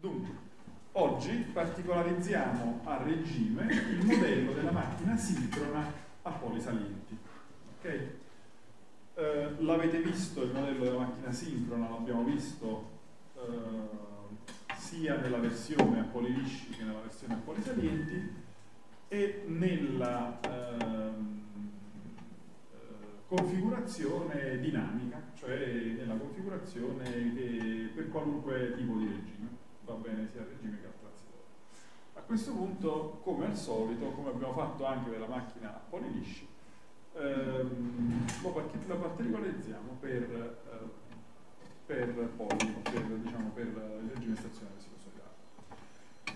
Dunque, oggi particolarizziamo a regime il modello della macchina sincrona a poli salienti. Okay? Eh, l'avete visto il modello della macchina sincrona, l'abbiamo visto eh, sia nella versione a poli lisci che nella versione a poli salienti e nella eh, configurazione dinamica, cioè nella configurazione per qualunque tipo di regime, va bene sia a regime che al transitorio. A questo punto, come al solito, come abbiamo fatto anche per la macchina a poli lisci, ehm, lo particolarizziamo per, eh, per poli, per, diciamo, per il regime stazionario psicosociale.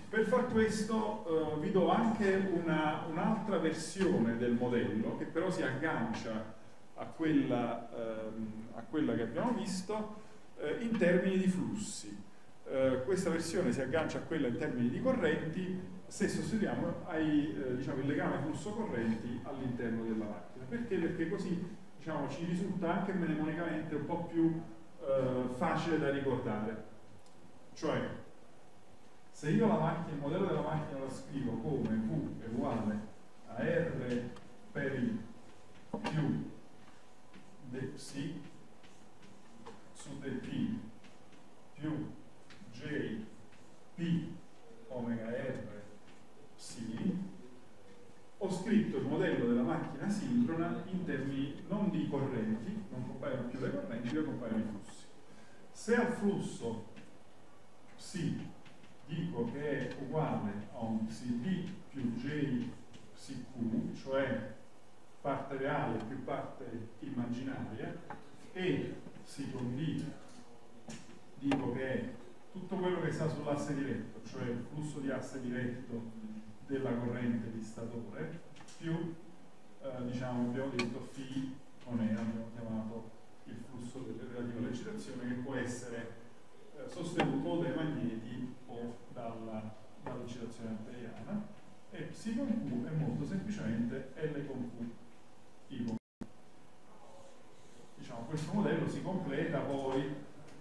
Per far questo eh, vi do anche un'altra un versione del modello che però si aggancia a quella, ehm, a quella che abbiamo visto eh, in termini di flussi. Eh, questa versione si aggancia a quella in termini di correnti se sostituiamo ai, eh, diciamo, il legame flusso-correnti all'interno della macchina. Perché? Perché così diciamo, ci risulta anche mnemonicamente un po' più eh, facile da ricordare. Cioè, se io macchina, il modello della macchina la scrivo come V è uguale a R per I più dψ su dt più p omega r sì, ho scritto il modello della macchina sincrona in termini non di correnti, non compaiono più le correnti, ma compaiono i flussi. Se al flusso psi dico che è uguale a un psi più j psi q, cioè parte reale più parte immaginaria, e psi con d dico che è tutto quello che sta sull'asse diretto, cioè il flusso di asse diretto della corrente di statore più eh, diciamo abbiamo detto φ non è, abbiamo chiamato il flusso relativo all'eccitazione che può essere eh, sostenuto o dai magneti o dall'eccitazione dall amperiana e psi con Q è molto semplicemente L con Q con Q. Diciamo, questo modello si completa poi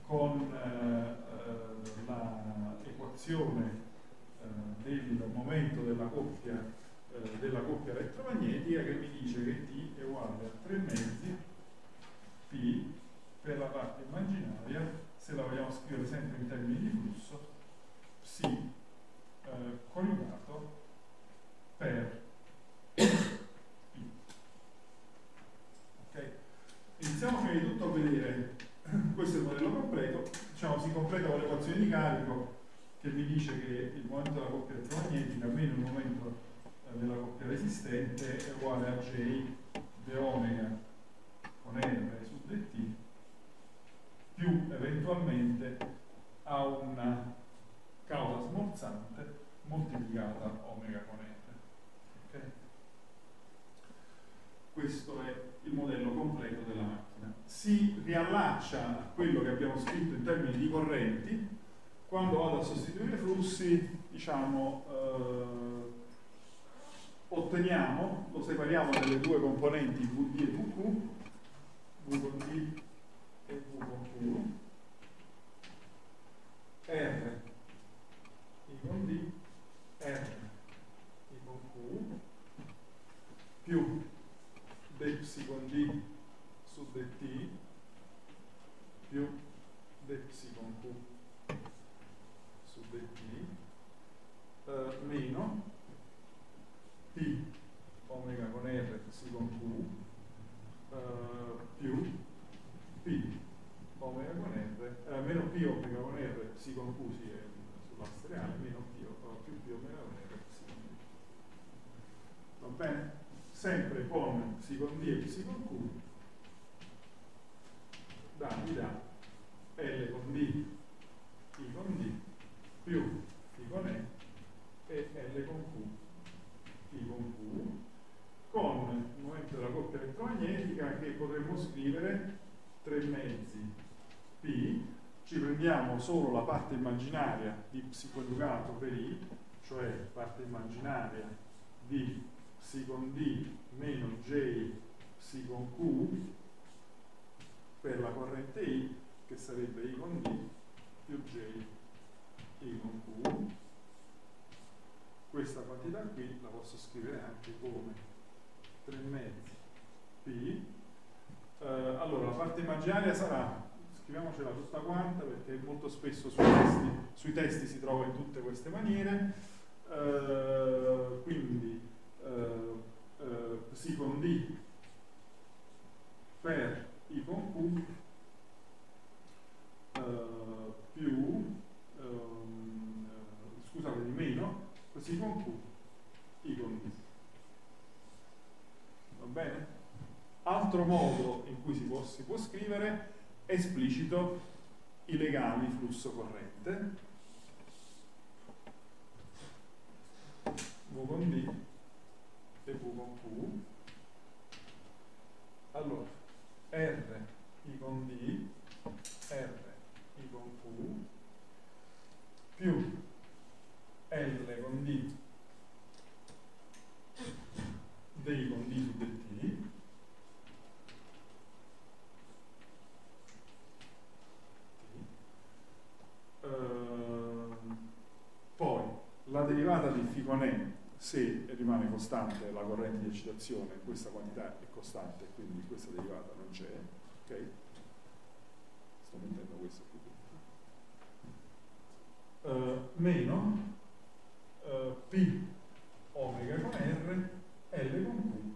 con eh l'equazione eh, del momento della coppia, eh, della coppia elettromagnetica che mi dice che T è uguale a 3 mezzi P per la parte immaginaria, se la vogliamo scrivere sempre in termini di flusso, psi eh, coniugato per I. Okay. Iniziamo prima di tutto a vedere, questo è il modello completo, diciamo si completa con l'equazione di carico che mi dice che il momento della coppia elettromagnetica meno il momento eh, della coppia resistente è uguale a J di omega con R su dt più eventualmente a una causa smorzante moltiplicata omega con R. Okay? Questo è il modello completo della macchina. Si riallaccia a quello che abbiamo scritto in termini di correnti, quando vado a sostituire flussi, diciamo, eh, otteniamo, lo separiamo nelle due componenti VD e VQ, V con D e V con Q, R, I con D, R, I con Q, più dψ con D su dt, più dψ con Q su dt eh, meno p omega con r psi con q eh, più p omega con r eh, meno p omega con r psi con q si è sull'asse reale meno p, eh, più p omega con r psi con d va bene? sempre con psi con d e psi con q da, mi dà L con D, I con D più I con E e L con Q, I con Q, con il momento della coppia elettromagnetica che potremmo scrivere 3 mezzi P, ci prendiamo solo la parte immaginaria di psicolugato per I, cioè parte immaginaria di psi con D meno J psi con Q per la corrente I, che sarebbe I con D più J I con quantità qui la posso scrivere anche come 3 mezzi P. Eh, allora, la parte immaginaria sarà, quanta perché molto spesso sui testi, sui testi si trova in tutte queste maniere. Eh, quindi eh, eh, psi con D per I con Q eh, più ehm, scusate di meno così con Q I con D va bene? altro modo in cui si può, si può scrivere esplicito i legami flusso corrente. V con D e V con Q allora R I con D R I con Q più L con D D con D su dt uh, poi la derivata di φ con E se rimane costante la corrente di eccitazione questa quantità è costante quindi questa derivata non c'è ok? Sto mettendo questo qui. Uh, meno uh, P omega con R L con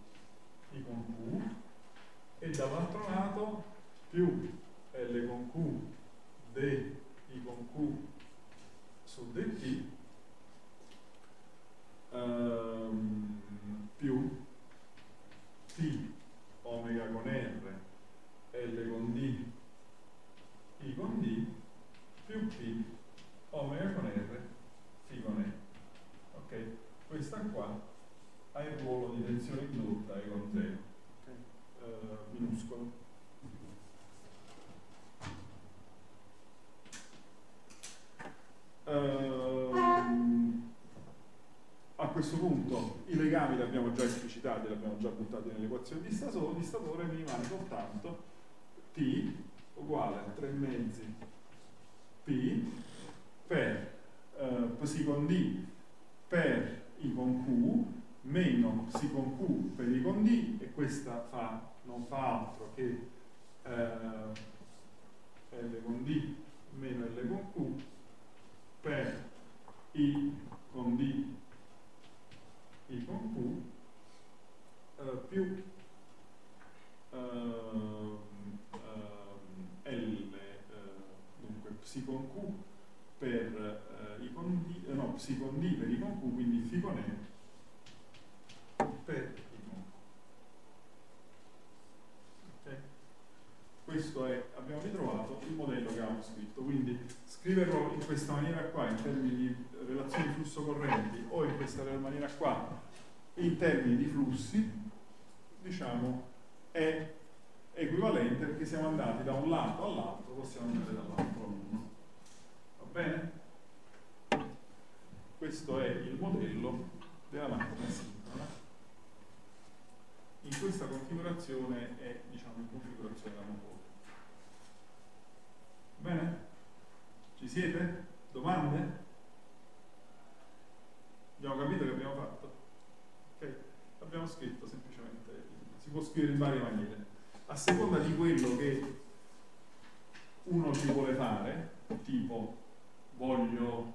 Q I con Q e dall'altro lato più L con Q D I con Q su dt um, più T omega con R L con D I con D più P omega con R Φ con E ok questa qua ha il ruolo di tensione indotta E con 0 okay. uh, minuscolo Uh, a questo punto i legami li abbiamo già esplicitati, li abbiamo già buttati nell'equazione di, stato, di statore, mi rimane soltanto T uguale a 3 mezzi P per uh, psi con D per I con Q meno psi con Q per I con D e questa fa, non fa altro che uh, L con D meno L con Q per I con D. I con Q più uh, uh, L dunque psi con Q per I con D no psi con D per I con Q quindi Φ con E per I con Q okay. questo è abbiamo ritrovato il modello che avevamo scritto quindi scriverlo in questa maniera qua in termini di relazioni di flusso correnti o in questa maniera qua in termini di flussi diciamo è equivalente perché siamo andati da un lato all'altro possiamo andare dall'altro all'uno va bene? questo è il modello della macchina sincrona in questa configurazione è diciamo in configurazione da motore bene? Ci siete? Domande? Abbiamo capito che abbiamo fatto? Abbiamo scritto semplicemente, si può scrivere in varie maniere. A seconda di quello che uno ci vuole fare, tipo voglio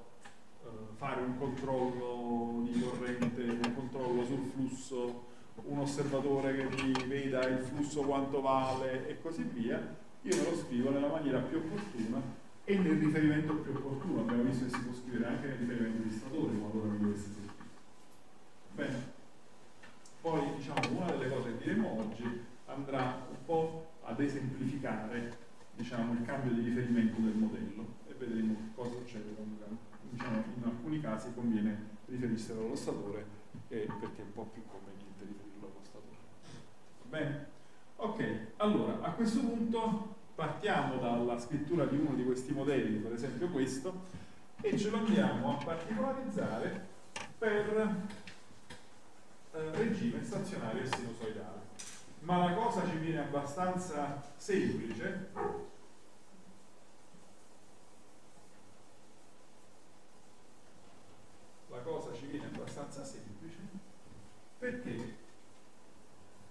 eh, fare un controllo di corrente, un controllo sul flusso, un osservatore che mi veda il flusso quanto vale e così via, io me lo scrivo nella maniera più opportuna e nel riferimento più opportuno, abbiamo visto che si può scrivere anche nel riferimento di statore qualora mi dovesse servire. Bene, poi diciamo una delle cose che diremo oggi andrà un po' ad esemplificare diciamo, il cambio di riferimento del modello e vedremo cosa succede quando diciamo, in alcuni casi conviene riferissero allo statore perché è un po' più conveniente riferirlo allo statore. Bene? Ok, allora a questo punto partiamo dalla scrittura di uno di questi modelli, per esempio questo, e ce lo andiamo a particolarizzare per regime stazionario e sinusoidale. Ma la cosa ci viene abbastanza semplice la cosa ci viene abbastanza semplice Perché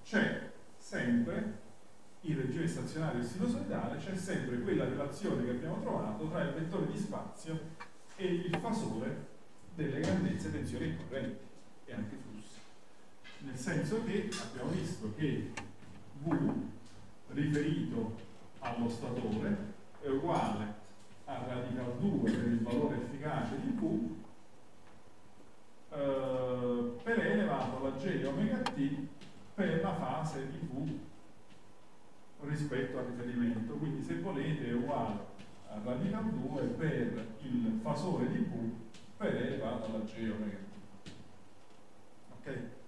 c'è sempre, in regime stazionario e sinusoidale, c'è sempre quella relazione che abbiamo trovato tra il vettore di spazio e il fasore delle grandezze, tensioni e correnti e anche flussi. Nel senso che abbiamo visto che V riferito allo statore è uguale a radical 2 per il valore efficace di V eh, per E elevato alla J omega t per la fase di V rispetto al riferimento. Quindi se volete è uguale a radical 2 per il fasore di V per E elevato alla J omega t. Ok?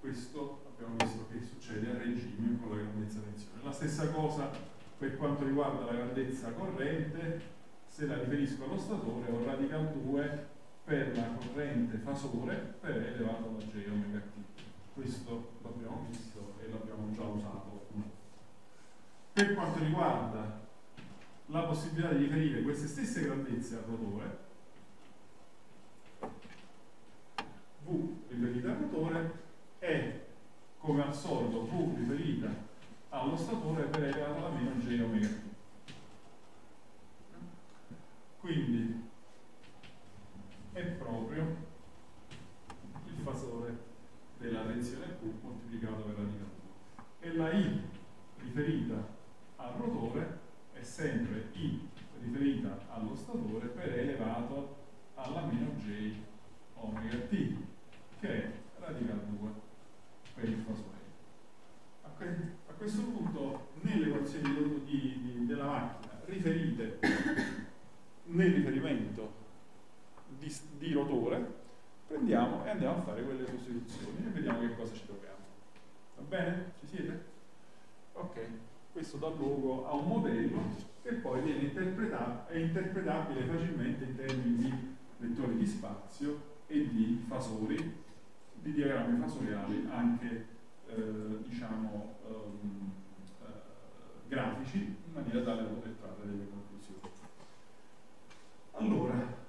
Questo abbiamo visto che succede a regime con la grandezza tensione. La stessa cosa per quanto riguarda la grandezza corrente, se la riferisco allo statore ho radical 2 per la corrente fasore per elevato alla J omega t. Questo l'abbiamo visto e l'abbiamo già usato. Per quanto riguarda la possibilità di riferire queste stesse grandezze al rotore, V riferita al rotore come al solito V riferita allo statore per elevato alla meno J omega. Quindi è proprio il fasore della tensione Q moltiplicato per radical 2. E la I riferita al rotore è sempre I riferita allo statore per elevato alla meno J omega t, che è radical 2 per il fasore. A questo punto, nelle equazioni di, di, della macchina riferite nel riferimento di, rotore, prendiamo e andiamo a fare quelle sostituzioni e vediamo che cosa ci troviamo. Va bene? Ci siete? Ok, questo dà luogo a un modello che poi viene interpretato, è interpretabile facilmente in termini di vettori di spazio e di fasori, di diagrammi fasoriali anche eh, diciamo um, uh, grafici in maniera tale da poter trarre delle conclusioni. Allora,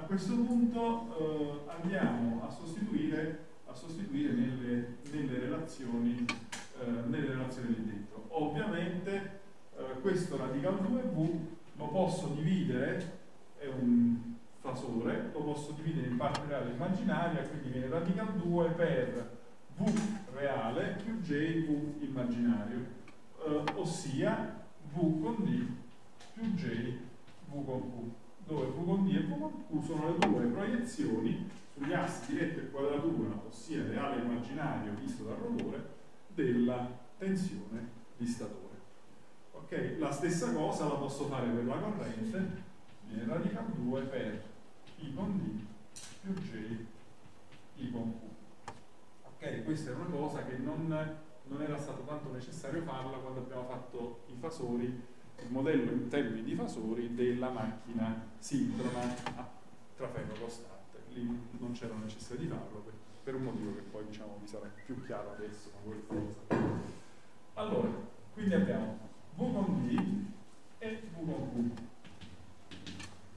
a questo punto eh, andiamo a sostituire, a sostituire nelle, nelle, relazioni, eh, nelle relazioni lì dentro. Ovviamente eh, questo radical 2v lo posso dividere, è un fasore, lo posso dividere in parte reale e immaginaria, quindi viene radical 2 per v reale più j v immaginario, eh, ossia v con d più j v con q dove V con D e V con Q sono le due proiezioni sugli assi diretto e quadratura, ossia reale e immaginario visto dal rotore, della tensione di statore. Ok, la stessa cosa la posso fare per la corrente, viene radical 2 per I con D più J I con Q. Ok, questa è una cosa che non, non era stato tanto necessario farla quando abbiamo fatto i fasori il modello in termini di fasori della macchina sincrona a traferro costante. Lì non c'era necessità di farlo per, per, un motivo che poi diciamo vi sarà più chiaro adesso, ma qualcosa. Allora, quindi abbiamo V con D e V con Q.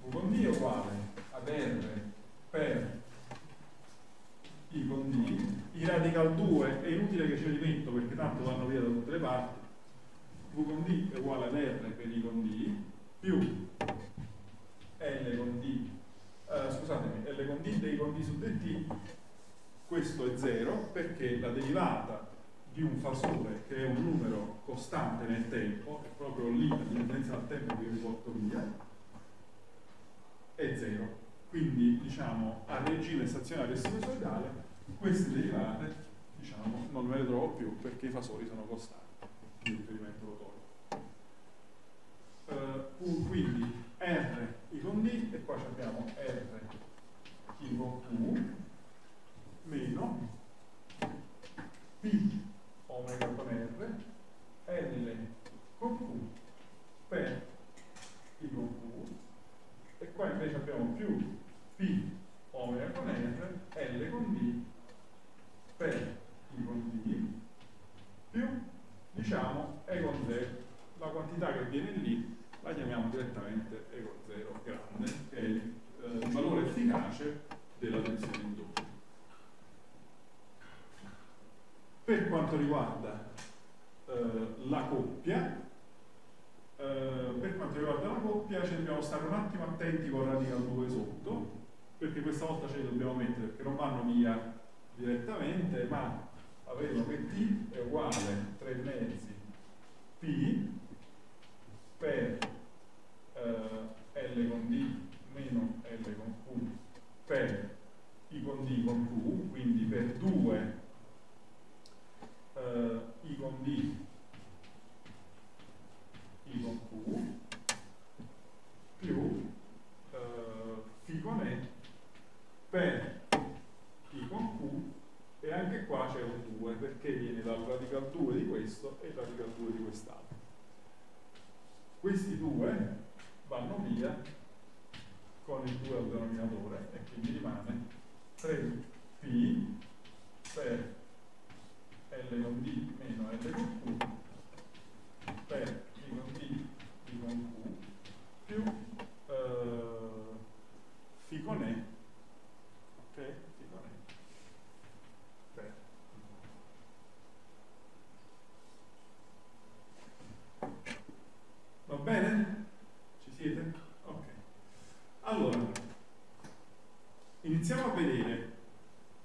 V con D è uguale ad R per I con D. I radical 2 è inutile che ce li metto perché tanto vanno via da tutte le parti V con D è uguale ad R per I con D più L con D. Eh, scusatemi, L con D dei con D su dt questo è 0 perché la derivata di un fasore che è un numero costante nel tempo è proprio lì la dipendenza dal tempo che io porto via è 0 quindi diciamo a regime stazionario e sinusoidale queste derivate diciamo non me le trovo più perché i fasori sono costanti di riferimento rotore. Uh, quindi R I con D e qua abbiamo R I con Q meno P omega con R L con Q per I con Q e qua invece abbiamo più P omega con R L con D per I con D più diciamo E con 0. La quantità che viene lì la chiamiamo direttamente E con 0 grande, che è il, eh, valore efficace della tensione indotta. quanto riguarda eh, la coppia, eh, per quanto riguarda la coppia ci dobbiamo stare un attimo attenti con radical 2 sotto, perché questa volta ce li dobbiamo mettere perché non vanno via direttamente, ma avremo che t è uguale a 3 mezzi p per eh, L con D meno L con Q per I con D con Q, quindi per 2 eh, I con D I con Q più eh, Φ con E per I con Q e anche qua c'è un 2 perché viene dal radical 2 di questo e il radical 2 di quest'altro. Questi due vanno via con il 2 al denominatore e quindi rimane 3p per L con D meno L con Q per I con D, I con Q più eh, Φ con E ok? Φ con E per va bene? ci siete? ok allora iniziamo a vedere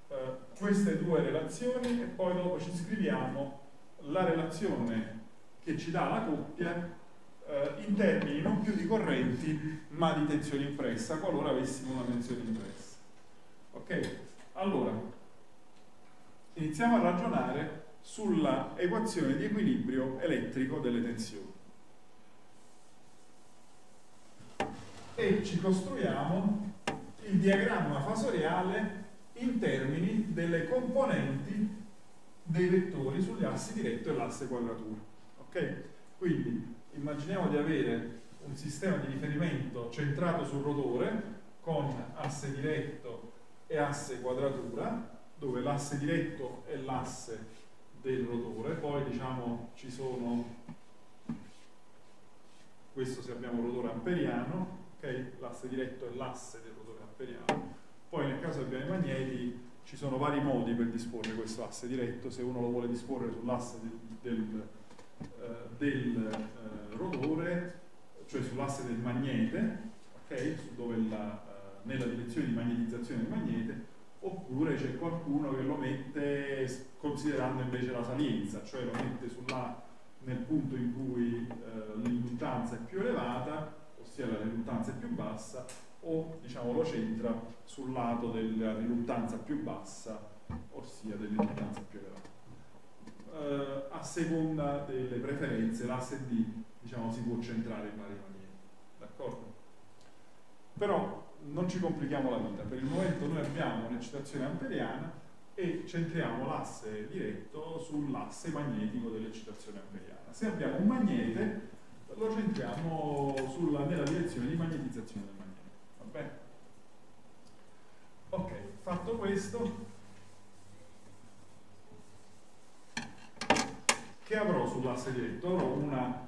eh, queste due relazioni e poi dopo ci scriviamo la relazione che ci dà la coppia eh, in termini non più di correnti ma di tensione impressa qualora avessimo una tensione impressa ok? allora iniziamo a ragionare sulla equazione di equilibrio elettrico delle tensioni e ci costruiamo il diagramma fasoriale in termini delle componenti dei vettori sugli assi diretto e l'asse quadratura. Ok? Quindi immaginiamo di avere un sistema di riferimento centrato sul rotore con asse diretto e asse quadratura, dove l'asse diretto è l'asse del rotore, poi diciamo ci sono questo se abbiamo un rotore amperiano, okay? l'asse diretto è l'asse del amperiano, poi nel caso abbiamo i magneti ci sono vari modi per disporre questo asse diretto, se uno lo vuole disporre sull'asse del, del, eh, del eh, rotore, cioè sull'asse del magnete, okay? la, eh, nella direzione di magnetizzazione del magnete, oppure c'è qualcuno che lo mette considerando invece la salienza, cioè lo mette sulla, nel punto in cui eh, l'induttanza è più elevata, ossia la riluttanza è più bassa, o diciamo lo centra sul lato della riluttanza più bassa, ossia dell'induttanza più elevata. Uh, a seconda delle preferenze l'asse D diciamo, si può centrare in vari maniere, d'accordo? Però non ci complichiamo la vita, per il momento noi abbiamo un'eccitazione amperiana e centriamo l'asse diretto sull'asse magnetico dell'eccitazione amperiana. Se abbiamo un magnete lo centriamo sulla, nella direzione di magnetizzazione del bene? Ok, fatto questo, che avrò sull'asse diretto? Avrò una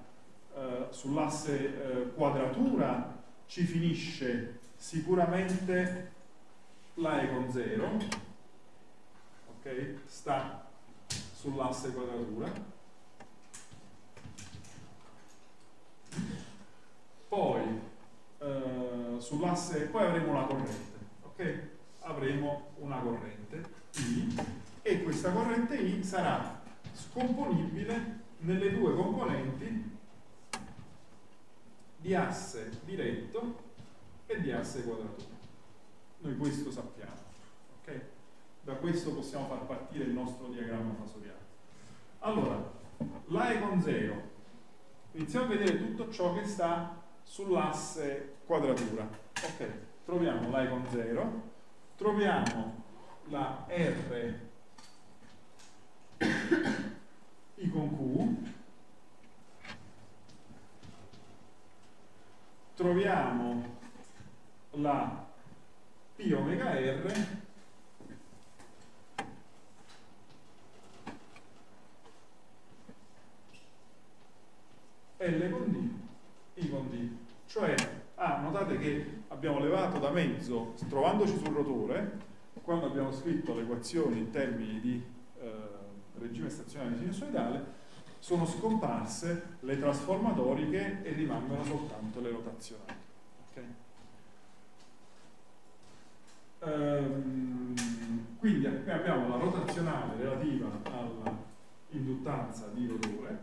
eh, sull'asse eh, quadratura ci finisce sicuramente la E con 0 ok? sta sull'asse quadratura poi eh, sull'asse poi avremo una corrente ok? avremo una corrente I e questa corrente I sarà scomponibile nelle due componenti di asse diretto e di asse quadratura. Noi questo sappiamo, ok? Da questo possiamo far partire il nostro diagramma fasoriale. Allora, la E con 0, iniziamo a vedere tutto ciò che sta sull'asse quadratura. Ok, troviamo E con 0, troviamo la R I con Q, troviamo la P omega R L con D, I con D. Cioè, ah, notate che abbiamo levato da mezzo, trovandoci sul rotore, quando abbiamo scritto le equazioni in termini di eh, regime stazionario sinusoidale, sono scomparse le trasformatoriche e rimangono soltanto le rotazionali. Okay? Ehm, quindi abbiamo la rotazionale relativa all'induttanza di rotore,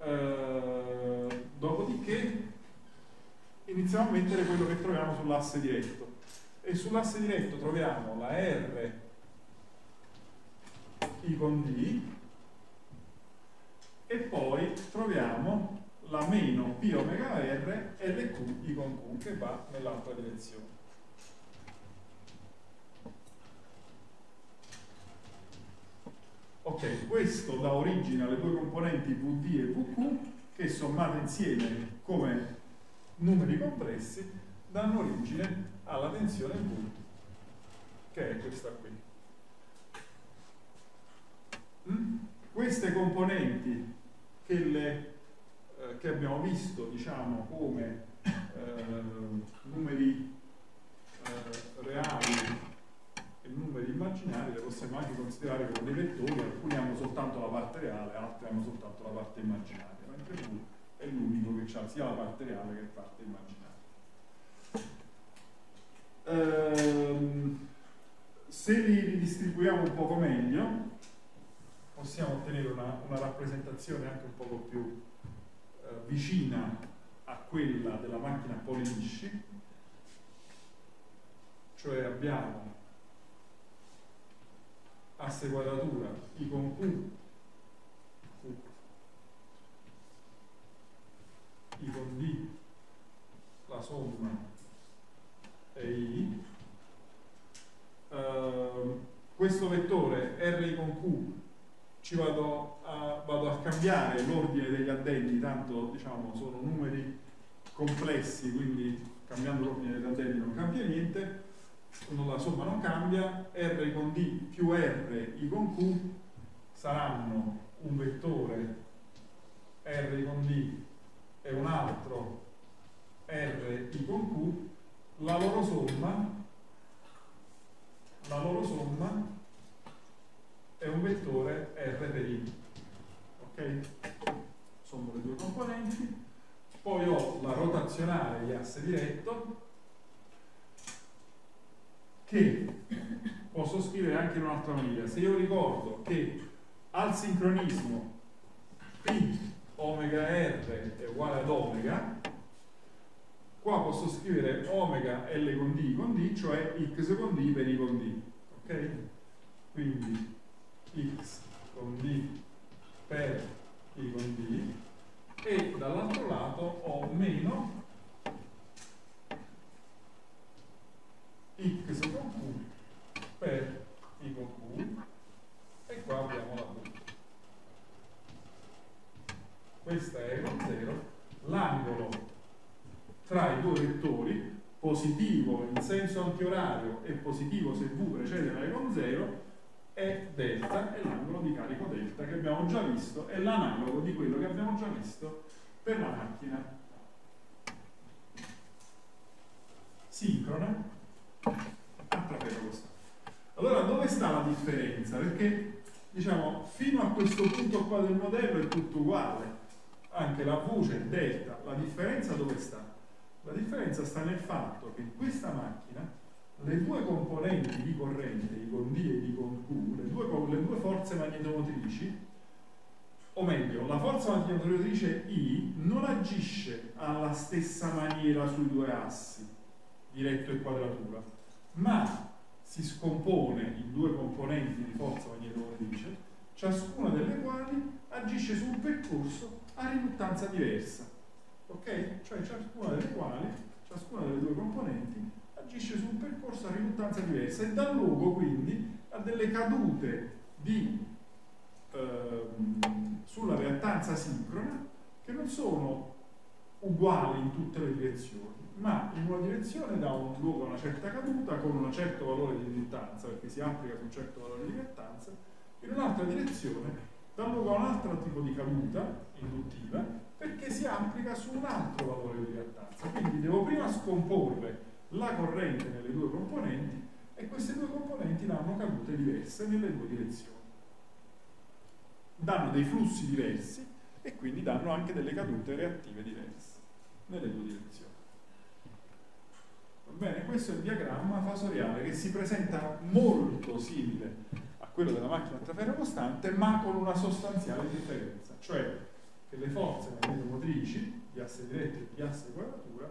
ehm, dopodiché iniziamo a mettere quello che troviamo sull'asse diretto e sull'asse diretto troviamo la R I con D e poi troviamo la meno P omega R LQ I con Q che va nell'altra direzione. Ok, questo dà origine alle due componenti VD e VQ che sommate insieme come numeri compressi danno origine alla tensione V che è questa qui. Mm? Queste componenti che, le, eh, che, abbiamo visto diciamo, come eh, numeri eh, reali e numeri immaginari le possiamo anche considerare come dei vettori, alcuni hanno soltanto la parte reale, altri hanno soltanto la parte immaginaria, mentre V è l'unico che ha sia la parte reale che la parte immaginaria. Ehm, se li ridistribuiamo un poco meglio, possiamo ottenere una, una rappresentazione anche un poco più eh, vicina a quella della macchina Polinisci, cioè abbiamo asse quadratura I con Q, Q I con D, la somma è I, uh, questo vettore R con Q ci vado a, vado a cambiare l'ordine degli addendi, tanto diciamo sono numeri complessi, quindi cambiando l'ordine degli addendi non cambia niente, la somma non cambia, R con D più R I con Q saranno un vettore R con D e un altro R I con Q, la loro somma, la loro somma è un vettore R per I. Ok? Sono le due componenti. Poi ho la rotazionale di asse diretto che posso scrivere anche in un'altra maniera. Se io ricordo che al sincronismo P omega R è uguale ad omega, qua posso scrivere omega L con D con D, cioè X con D per I con D. Ok? Quindi x con d per i con d e dall'altro lato ho meno x con q per i con q e qua abbiamo la v questa è con 0 l'angolo tra i due vettori positivo in senso antiorario e positivo se v precede con 0 è delta, è l'angolo di carico delta che abbiamo già visto, è l'analogo di quello che abbiamo già visto per la macchina sincrona a trapezo costato. Allora dove sta la differenza? Perché diciamo fino a questo punto qua del modello è tutto uguale, anche la voce delta, la differenza dove sta? La differenza sta nel fatto che questa macchina le due componenti di corrente, I con D e I con Q, le due, le due forze magnetomotrici, o meglio, la forza magnetomotrice I non agisce alla stessa maniera sui due assi, diretto e quadratura, ma si scompone in due componenti di forza magnetomotrice, ciascuna delle quali agisce su un percorso a riluttanza diversa. Ok? Cioè ciascuna delle quali, ciascuna delle due componenti agisce su un percorso a riluttanza diversa e dà luogo quindi a delle cadute di, ehm, sulla reattanza sincrona che non sono uguali in tutte le direzioni, ma in una direzione dà un luogo a una certa caduta con un certo valore di riluttanza, perché si applica su un certo valore di reattanza, in un'altra direzione dà luogo a un altro tipo di caduta induttiva perché si applica su un altro valore di reattanza. Quindi devo prima scomporre la corrente nelle due componenti e queste due componenti danno cadute diverse nelle due direzioni. danno dei flussi diversi e quindi danno anche delle cadute reattive diverse nelle due direzioni. Va bene, questo è il diagramma fasoriale che si presenta molto simile quello della macchina a traferro costante, ma con una sostanziale differenza, cioè che le forze magnetomotrici di asse diretto e di asse quadratura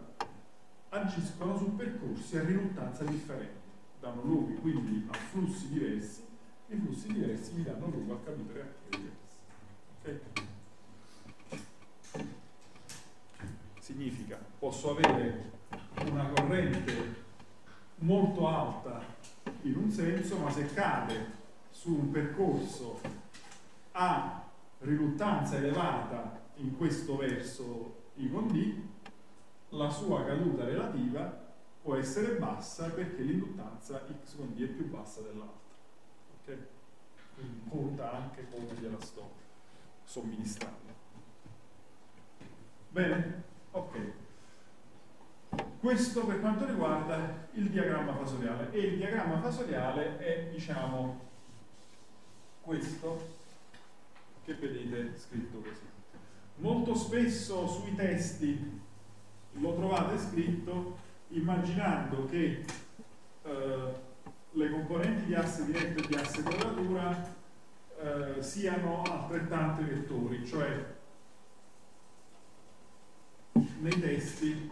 agiscono su percorsi a riluttanza differenti, danno luogo quindi a flussi diversi, i flussi diversi mi danno luogo a reattive diverse. Okay? Significa, posso avere una corrente molto alta in un senso, ma se cade su un percorso a riluttanza elevata in questo verso I con D, la sua caduta relativa può essere bassa perché l'induttanza X con D è più bassa dell'altra. Okay? Quindi conta anche come gliela sto somministrando. Bene? Ok. Questo per quanto riguarda il diagramma fasoriale e il diagramma fasoriale è diciamo questo che vedete scritto così. Molto spesso sui testi lo trovate scritto immaginando che eh, le componenti di asse diretto e di asse quadratura eh, siano altrettanti vettori, cioè nei testi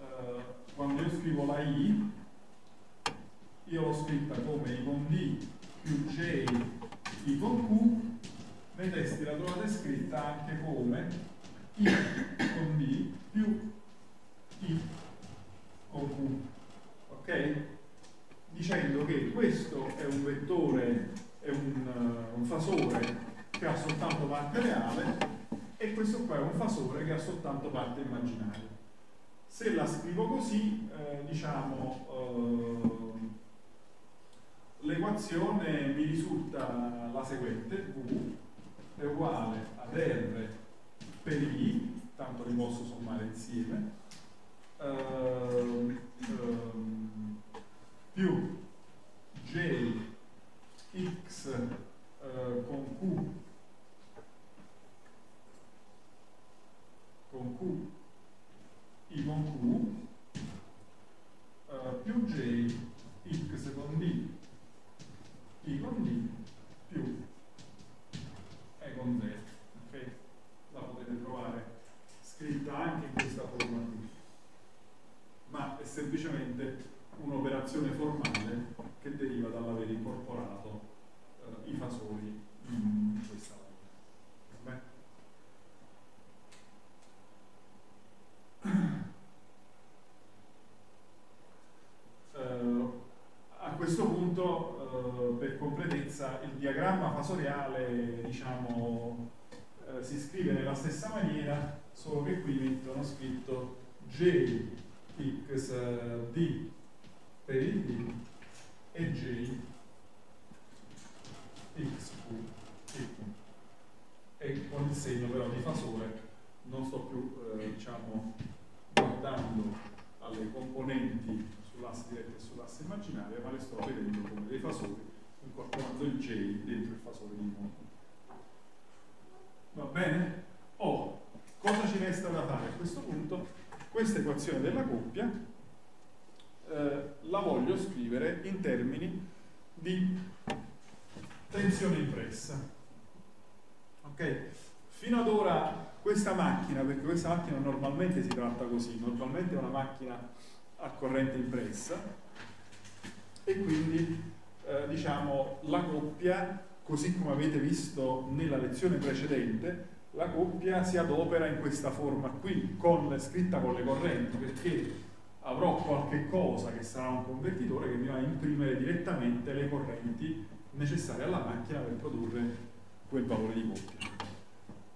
eh, quando io scrivo la I io l'ho scritta come I con D più J I con Q nei testi la trovate scritta anche come I con D più I con Q ok? dicendo che questo è un vettore è un, un fasore che ha soltanto parte reale e questo qua è un fasore che ha soltanto parte immaginaria se la scrivo così, eh, diciamo, eh, l'equazione mi risulta la seguente, V è uguale ad R per I, tanto li posso sommare insieme, ehm, ehm, più J x eh, con Q con Q i con Q uh, più J x con D I con D più E con Z ok? la potete trovare scritta anche in questa forma qui ma è semplicemente un'operazione formale che deriva dall'aver incorporato uh, i fasori in questa questo punto, eh, per completezza, il diagramma fasoriale diciamo, eh, si scrive nella stessa maniera, solo che qui mettono scritto J x D per il D e J x Q e Q. E con il segno però di fasore non sto più eh, diciamo, guardando alle componenti sull'asse diretto e sull'asse immaginaria, ma le sto vedendo come dei fasori, incorporando il J dentro il fasore di moto. Va bene? Oh, cosa ci resta da fare a questo punto? Questa equazione della coppia eh, la voglio scrivere in termini di tensione impressa. Ok? Fino ad ora questa macchina, perché questa macchina normalmente si tratta così, normalmente è una macchina a corrente impressa e quindi eh, diciamo la coppia, così come avete visto nella lezione precedente, la coppia si adopera in questa forma qui, con, scritta con le correnti, perché avrò qualche cosa che sarà un convertitore che mi va a imprimere direttamente le correnti necessarie alla macchina per produrre quel valore di coppia.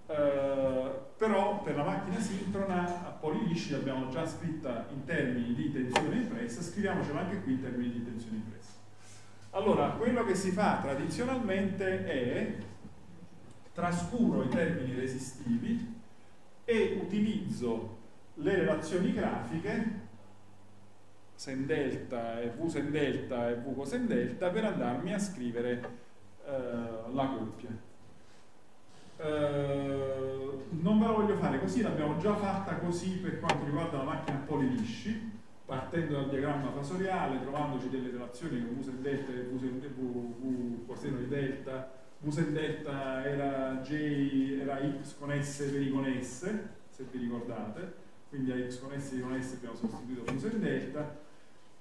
Eh, però per la macchina sincrona a polilisci l'abbiamo già scritta in termini di tensione impressa, scriviamocela anche qui in termini di tensione impressa. Allora, quello che si fa tradizionalmente è trascuro i termini resistivi e utilizzo le relazioni grafiche sen delta e v sen delta e v cosen delta per andarmi a scrivere eh, la coppia eh, non ve la voglio fare così, l'abbiamo già fatta così per quanto riguarda la macchina a polilisci, partendo dal diagramma fasoriale, trovandoci delle relazioni con V delta e V, coseno di delta, V delta era J, era X con S per I con S, se vi ricordate, quindi a X con S e con S abbiamo sostituito V delta.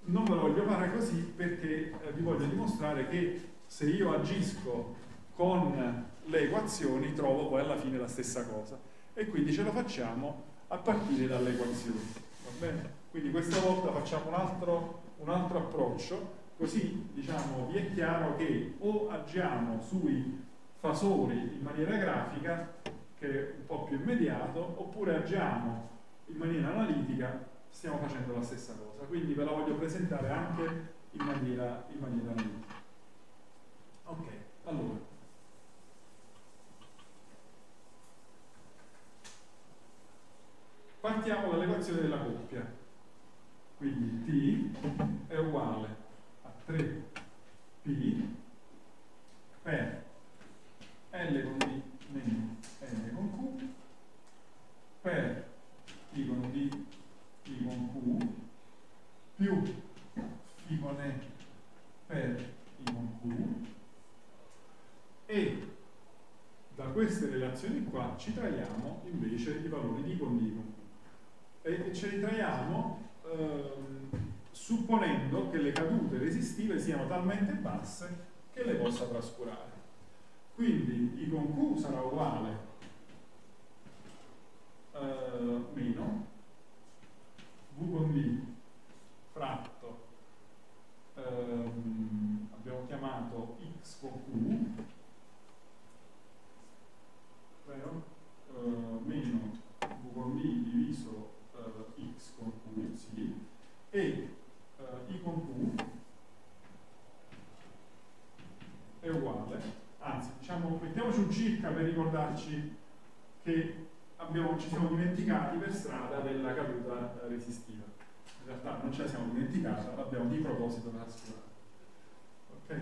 Non ve lo voglio fare così perché eh, vi voglio dimostrare che se io agisco con le equazioni trovo poi alla fine la stessa cosa. E quindi ce la facciamo a partire dalle equazioni va bene? quindi questa volta facciamo un altro, un altro approccio. Così diciamo vi è chiaro che o agiamo sui fasori in maniera grafica che è un po' più immediato oppure agiamo in maniera analitica stiamo facendo la stessa cosa. Quindi ve la voglio presentare anche in maniera, in maniera analitica. Ok allora Partiamo dall'equazione della coppia. Quindi T è uguale a 3P per L con D meno L con Q per I con D, I con Q più I con E per I con Q e da queste relazioni qua ci traiamo invece i valori di con D, con e ce li traiamo ehm, supponendo che le cadute resistive siano talmente basse che le possa trascurare. Quindi I con Q sarà uguale eh, meno V con D fratto ehm, abbiamo chiamato X con Q vero? Eh, meno V con D diviso uh, x con q, sì, e uh, i con q è uguale, anzi, diciamo, mettiamoci un circa per ricordarci che abbiamo, ci siamo dimenticati per strada della caduta resistiva. In realtà non ce la siamo dimenticata, l'abbiamo di proposito trascurata. Ok?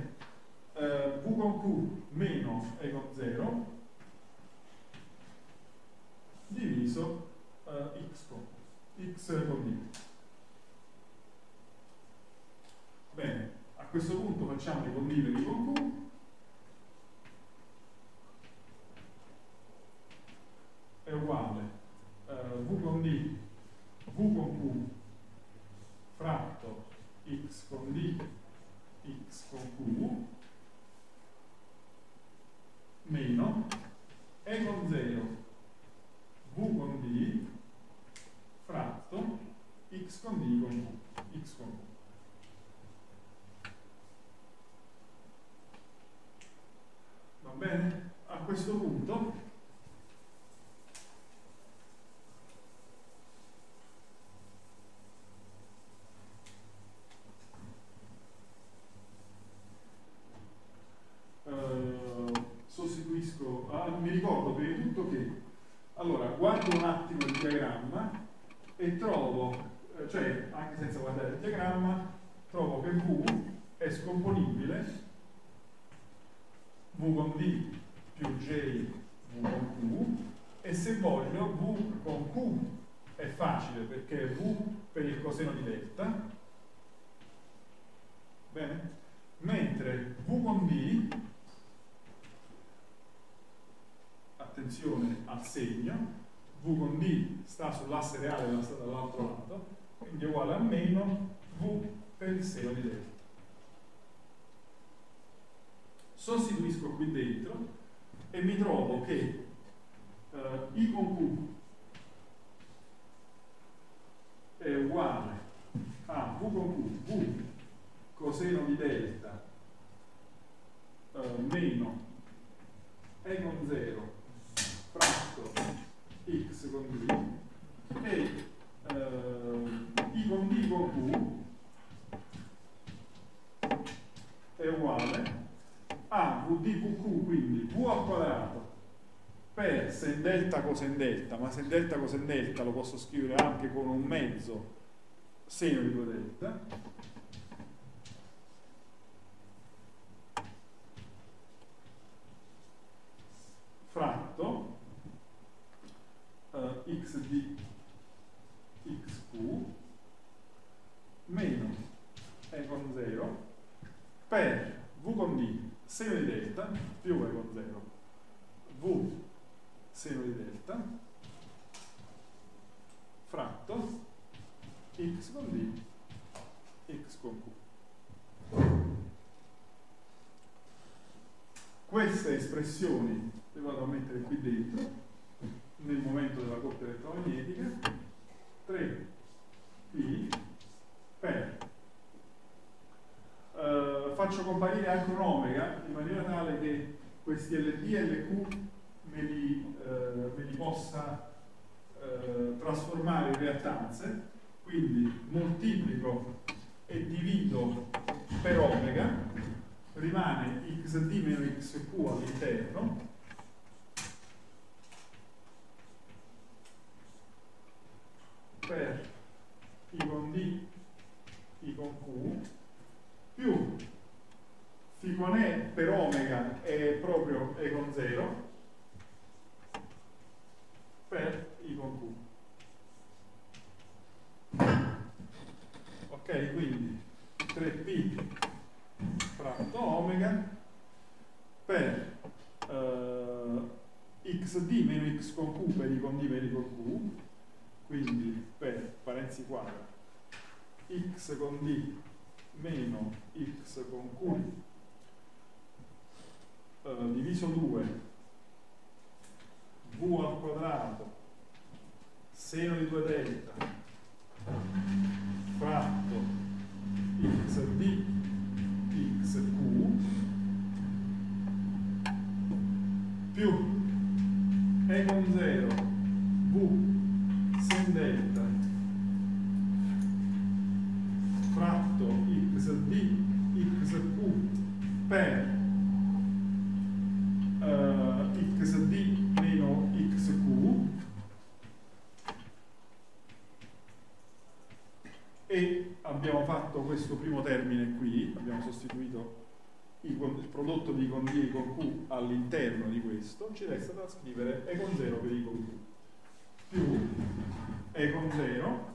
Uh, v con q meno e con 0 diviso uh, x con x con d. Bene, a questo punto facciamo i condiveri con Q. È uguale uh, V con D, V con Q fratto x con D, x con Q meno E con 0, V con D fratto x con d con q, x con q. Va bene? A questo punto uh, sostituisco, ah, mi ricordo prima di tutto che allora guardo un attimo il diagramma e trovo, eh, cioè anche senza guardare il diagramma, trovo che V è scomponibile V con D più J V con Q e se voglio V con Q è facile perché è V per il coseno di delta bene? mentre V con D attenzione al segno V con D sta sull'asse reale della sta dall'altro lato, quindi è uguale a meno V per il seno di delta. Sostituisco qui dentro e mi trovo che eh, I con Q è uguale a V con Q, V coseno di delta eh, meno E con 0 fratto x con d e eh, i con d con q è uguale a v di vq quindi v al quadrato per sen delta ma sen delta cosen delta lo posso scrivere anche con un mezzo seno di 2 delta rimane xd meno xq all'interno non ci resta da scrivere E con 0 per i comuni. Più E con 0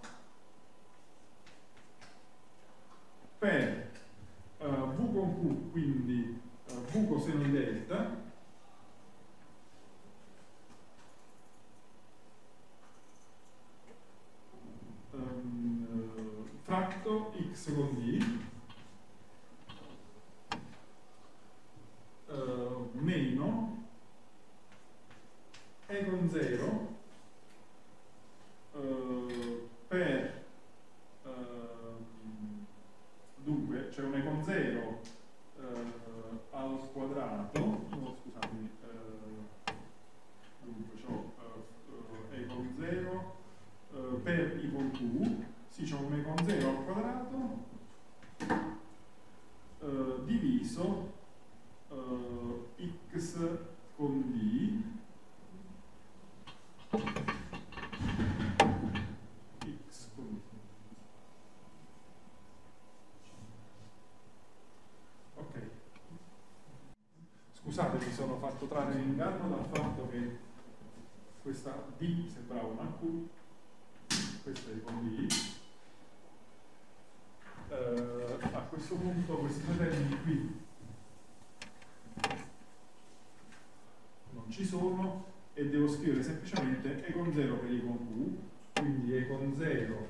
Scusate, mi sono fatto trarre in inganno dal fatto che questa D sembrava una Q, questa è con D. Eh, a questo punto questi due termini qui non ci sono e devo scrivere semplicemente E con 0 per I con Q, quindi E con 0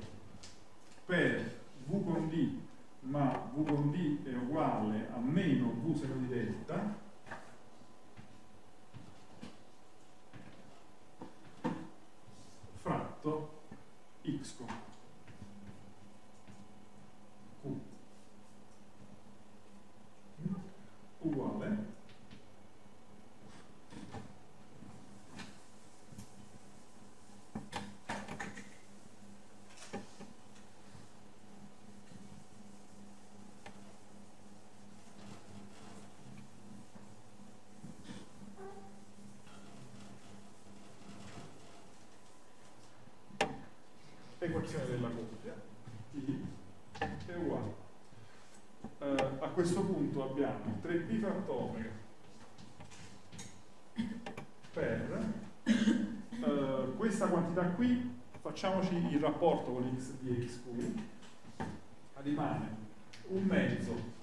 per V con D, ma V con D è uguale a meno V seno di delta facciamoci il rapporto con x di x cui rimane un mezzo.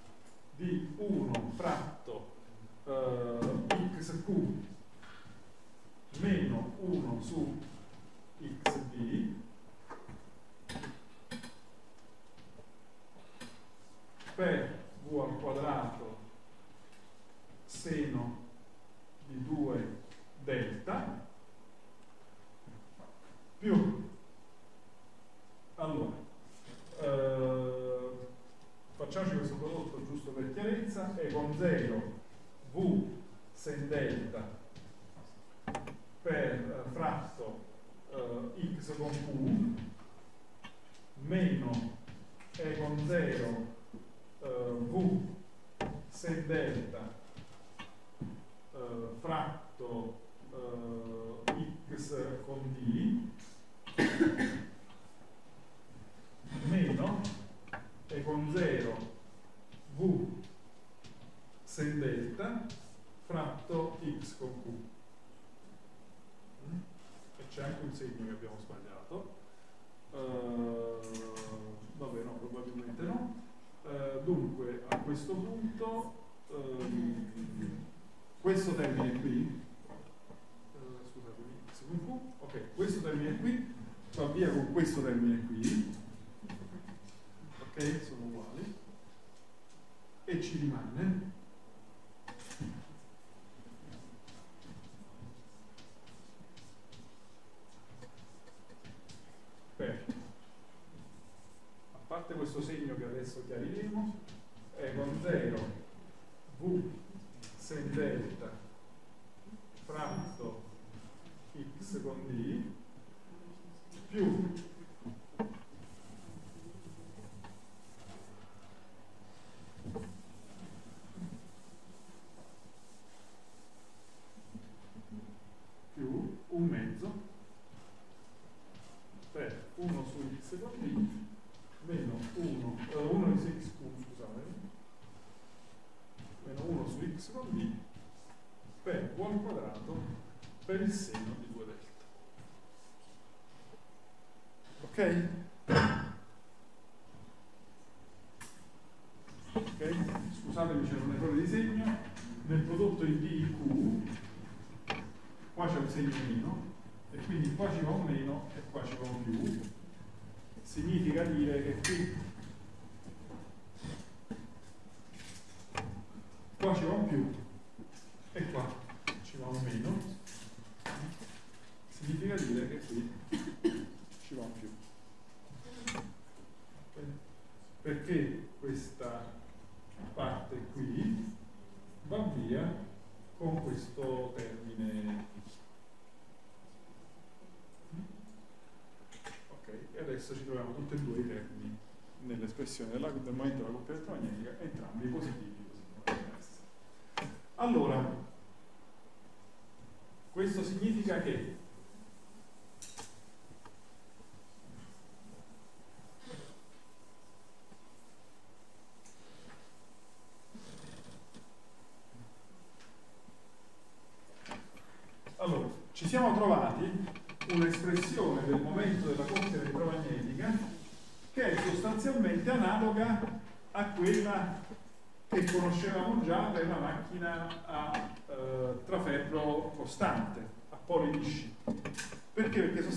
flessione dell'ago del momento della coppia elettromagnetica, entrambi positivi.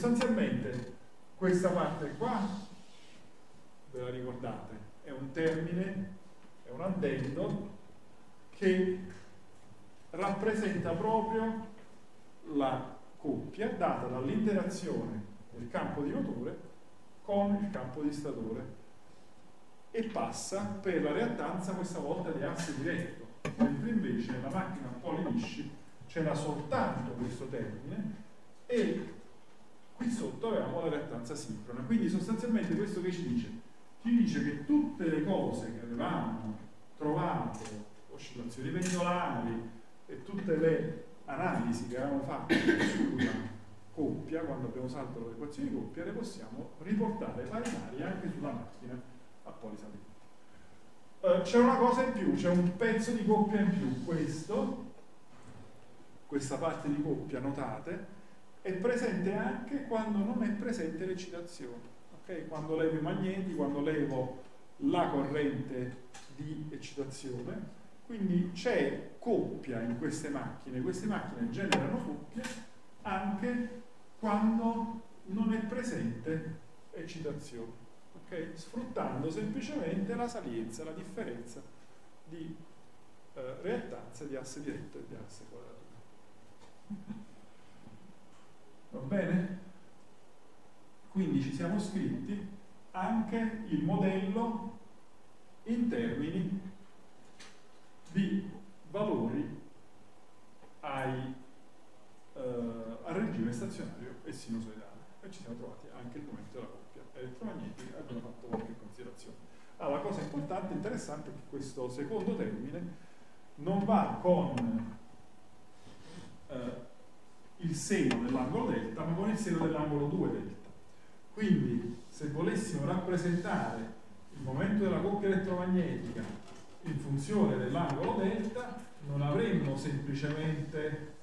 sostanzialmente questa parte qua, ve la ricordate, è un termine, è un addendo che rappresenta proprio la coppia data dall'interazione del campo di rotore con il campo di statore e passa per la reattanza questa volta di asse diretto, mentre invece nella macchina polilisci c'era soltanto questo termine e qui sotto avevamo la lattanza sincrona. Quindi sostanzialmente questo che ci dice? Ci dice che tutte le cose che avevamo trovato, oscillazioni pendolari e tutte le analisi che avevamo fatto sulla coppia, quando abbiamo usato le equazioni di coppia, le possiamo riportare pari pari anche sulla macchina a polisalenti. Eh, c'è una cosa in più, c'è un pezzo di coppia in più, questo, questa parte di coppia, notate, è presente anche quando non è presente l'eccitazione. Okay? Quando levo i magneti, quando levo la corrente di eccitazione, quindi c'è coppia in queste macchine, queste macchine generano coppie anche quando non è presente eccitazione, okay? sfruttando semplicemente la salienza, la differenza di eh, realtà di asse diretto e di asse quadrato. Va bene? Quindi ci siamo scritti anche il modello in termini di valori ai, eh, al regime stazionario e sinusoidale e ci siamo trovati anche il momento della coppia elettromagnetica abbiamo fatto qualche considerazione. Allora, la cosa importante e interessante è che questo secondo termine non va con eh, il seno dell'angolo delta, ma con il seno dell'angolo 2 delta. Quindi, se volessimo rappresentare il momento della coppia elettromagnetica in funzione dell'angolo delta, non avremmo semplicemente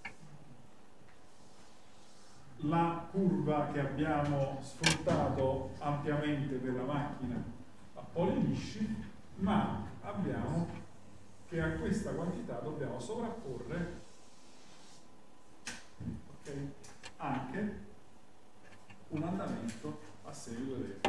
la curva che abbiamo sfruttato ampiamente per la macchina a poli lisci, ma abbiamo che a questa quantità dobbiamo sovrapporre anche un andamento a seguito del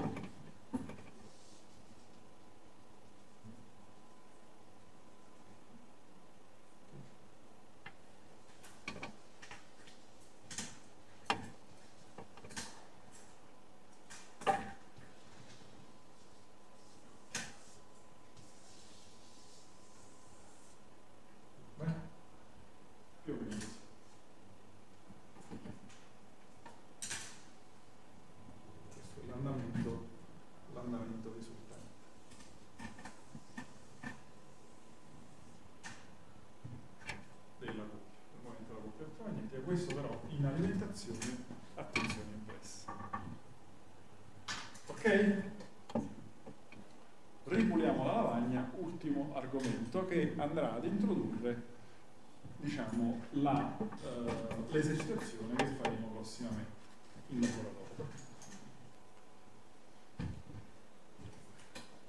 andrà ad introdurre diciamo, uh, l'esercitazione che faremo prossimamente in laboratorio.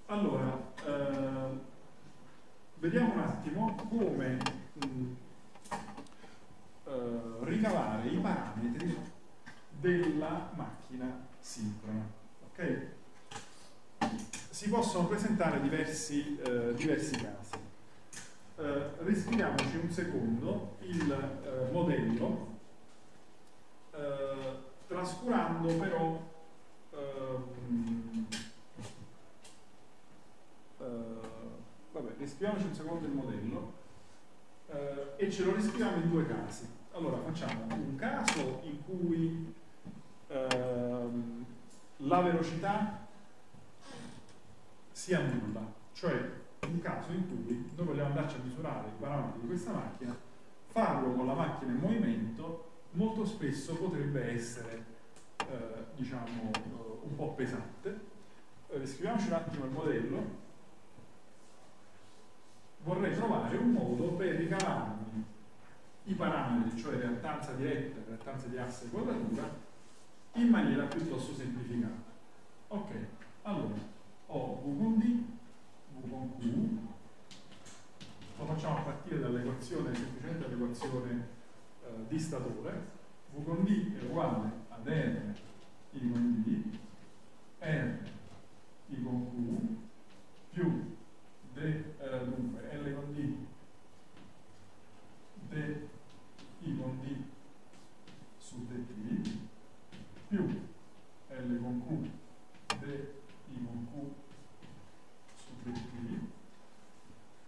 Allora, uh, vediamo un attimo come mh, uh, ricavare i parametri della macchina sincrona. Okay? Si possono presentare diversi, diversi casi eh, riscriviamoci un secondo il eh, modello eh, trascurando però ehm, eh, vabbè, riscriviamoci un secondo il modello eh, e ce lo riscriviamo in due casi allora facciamo un caso in cui ehm, la velocità sia nulla cioè un caso in cui noi vogliamo andarci a misurare i parametri di questa macchina, farlo con la macchina in movimento spesso potrebbe essere eh, diciamo eh, un po' pesante. Eh, scriviamoci un attimo il modello. Vorrei trovare un modo per ricavarmi i parametri, cioè reattanza diretta reattanza di asse e quadratura, in maniera piuttosto semplificata. Ok, allora ho V con D con Q lo facciamo a partire dall'equazione, semplicemente dall'equazione eh, di statore V con D è uguale ad R I con D R I con Q più D, eh, dunque L con D. D I con D su dt più L con Q D I con Q qui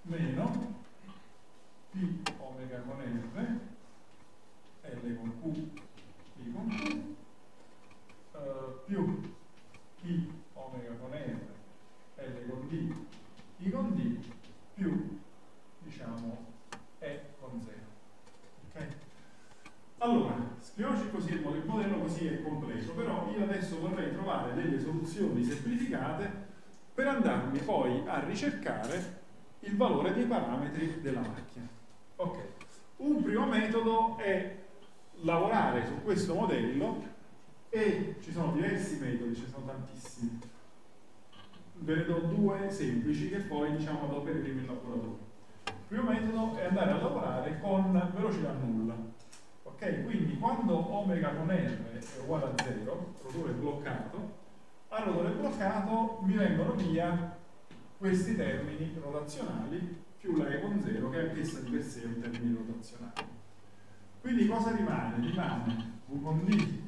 meno P omega con R L con Q I con Q uh, più I omega con R L con D I con D più diciamo E con 0 ok? Allora, scriviamoci così il modello così è completo, però io adesso vorrei trovare delle soluzioni semplificate per andarmi poi a ricercare il valore dei parametri della macchina. Ok, un primo metodo è lavorare su questo modello e ci sono diversi metodi, ci sono tantissimi. Ve ne do due semplici che poi diciamo adopereremo in laboratorio. primo metodo è andare a lavorare con velocità nulla. Ok? Quindi quando omega con R è uguale a 0, rotore bloccato, al rotore bloccato mi vengono via questi termini rotazionali più la E con 0 che anch'essa di per sé è un termine rotazionale. Quindi cosa rimane? Rimane V con D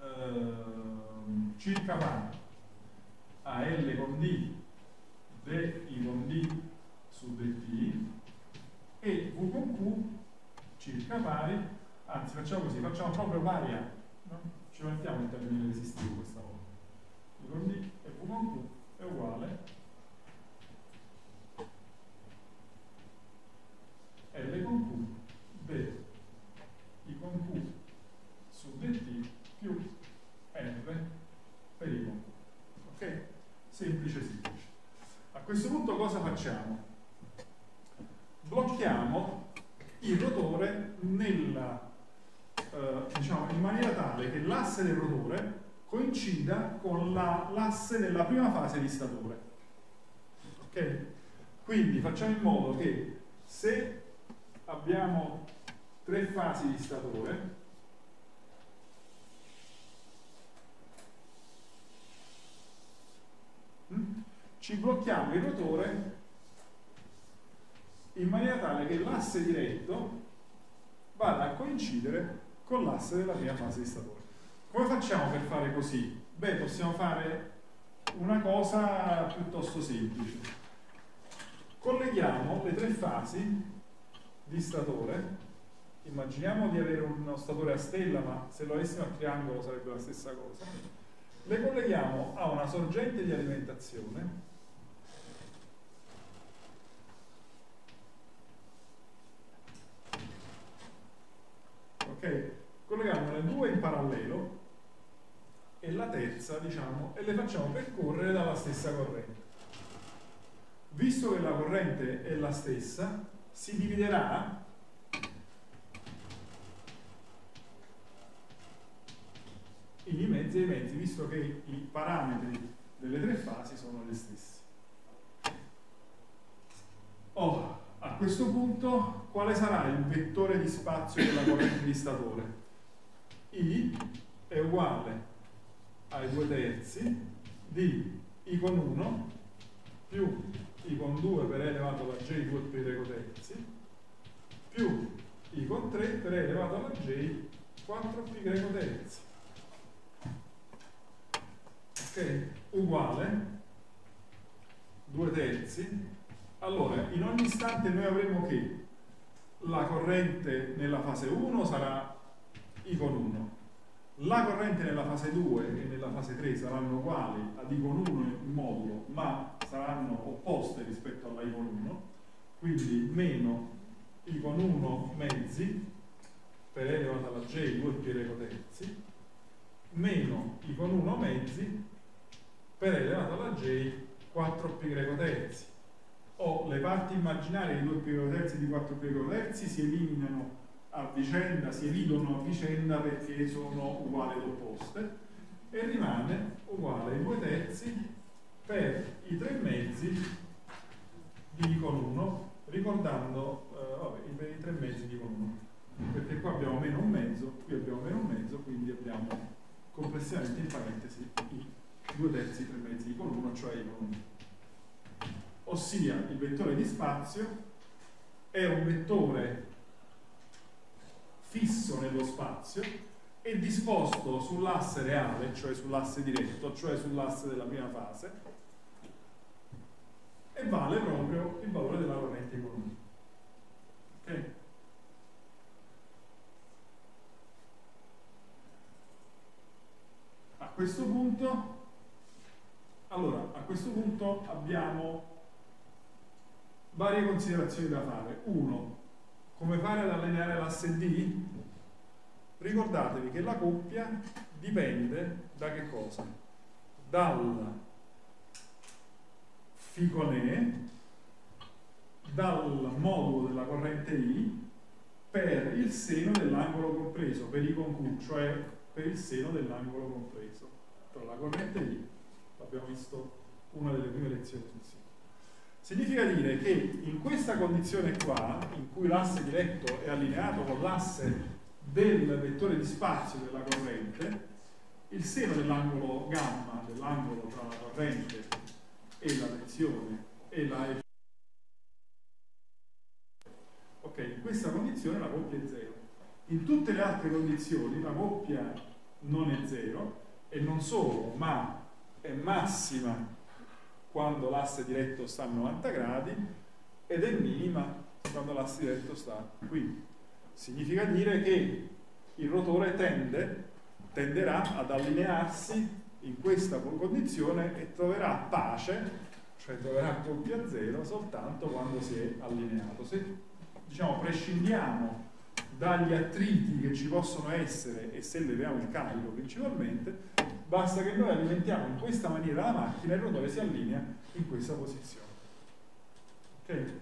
eh, circa pari a L con D DI con D su dt e V con Q circa pari, anzi facciamo così, facciamo proprio pari a, no? ci mettiamo il termine resistivo questa volta, V con D e V con Q è uguale L con Q, D, I con Q su dt più R per I Q. Ok? Semplice, semplice. A questo punto cosa facciamo? Blocchiamo il rotore nella, eh, diciamo, in maniera tale che l'asse del rotore coincida con l'asse la, della prima fase di statore. Ok? Quindi facciamo in modo che se abbiamo tre fasi di statore, hm, ci blocchiamo il rotore in maniera tale che l'asse diretto vada a coincidere con l'asse della prima fase di statore. Come facciamo per fare così? Beh, possiamo fare una cosa piuttosto semplice. Colleghiamo le tre fasi di statore. Immaginiamo di avere uno statore a stella, ma se lo avessimo a triangolo sarebbe la stessa cosa. Le colleghiamo a una sorgente di alimentazione ok? Colleghiamone due in parallelo e la terza, diciamo, e le facciamo percorrere dalla stessa corrente. Visto che la corrente è la stessa, si dividerà i mezzi e i mezzi, visto che i parametri delle tre fasi sono gli stessi. Oh, a questo punto, quale sarà il vettore di spazio della corrente di statore? I è uguale ai due terzi di I con 1 più I con 2 per E elevato alla J 2 pi rego terzi più I con 3 per E elevato alla J 4 pi terzi. Ok? Uguale 2 terzi allora, in ogni istante noi avremo che la corrente nella fase 1 sarà I con 1, la corrente nella fase 2 e nella fase 3 saranno uguali ad I con 1 in modulo, ma saranno opposte rispetto alla I con 1, quindi meno I con 1 mezzi per elevata alla J 2 pi terzi, meno I con 1 mezzi per E elevata alla J 4 pi greco terzi. O le parti immaginarie di 2 pi terzi di 4 pi terzi si eliminano a vicenda, si elidono a vicenda perché sono uguali ed opposte e rimane uguale ai 2 terzi per i 3 mezzi di con 1 ricordando eh, vabbè, per i 3 mezzi di I con 1 perché qua abbiamo meno un mezzo qui abbiamo meno un mezzo quindi abbiamo complessivamente in parentesi i 2 terzi 3 mezzi con 1 cioè I 1 ossia il vettore di spazio è un vettore fisso nello spazio e disposto sull'asse reale, cioè sull'asse diretto, cioè sull'asse della prima fase, e vale proprio il valore della corrente economica. Ok? A questo punto, allora, a questo punto abbiamo varie considerazioni da fare. Uno, come fare ad allineare l'asse D? Ricordatevi che la coppia dipende da che cosa? Dal ficonè, dal modulo della corrente I per il seno dell'angolo compreso, per I con Q, cioè per il seno dell'angolo compreso tra la corrente I, l'abbiamo visto una delle prime lezioni seno. Significa dire che in questa condizione qua, in cui l'asse diretto è allineato con l'asse del vettore di spazio della corrente, il seno dell'angolo gamma, dell'angolo tra la corrente e la tensione e la F. Ok, in questa condizione la coppia è 0. In tutte le altre condizioni la coppia non è 0 e non solo, ma è massima quando l'asse diretto sta a 90 gradi ed è minima quando l'asse diretto sta qui. Significa dire che il rotore tende, tenderà ad allinearsi in questa condizione e troverà pace, cioè troverà coppia zero soltanto quando si è allineato. Se diciamo, prescindiamo dagli attriti che ci possono essere e se leviamo il carico principalmente, basta che noi alimentiamo in questa maniera la macchina e il rotore si allinea in questa posizione. Okay?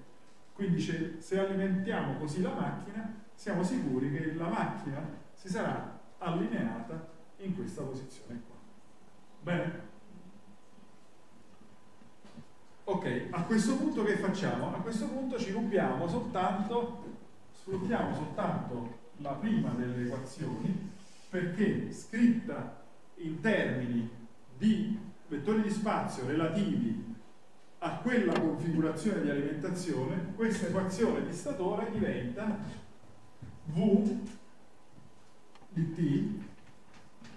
Quindi se alimentiamo così la macchina, siamo sicuri che la macchina si sarà allineata in questa posizione qua. Bene? Ok, a questo punto che facciamo? A questo punto ci rubiamo soltanto, sfruttiamo soltanto la prima delle equazioni perché scritta in termini di vettori di spazio relativi a quella configurazione di alimentazione, questa equazione di statore diventa V di t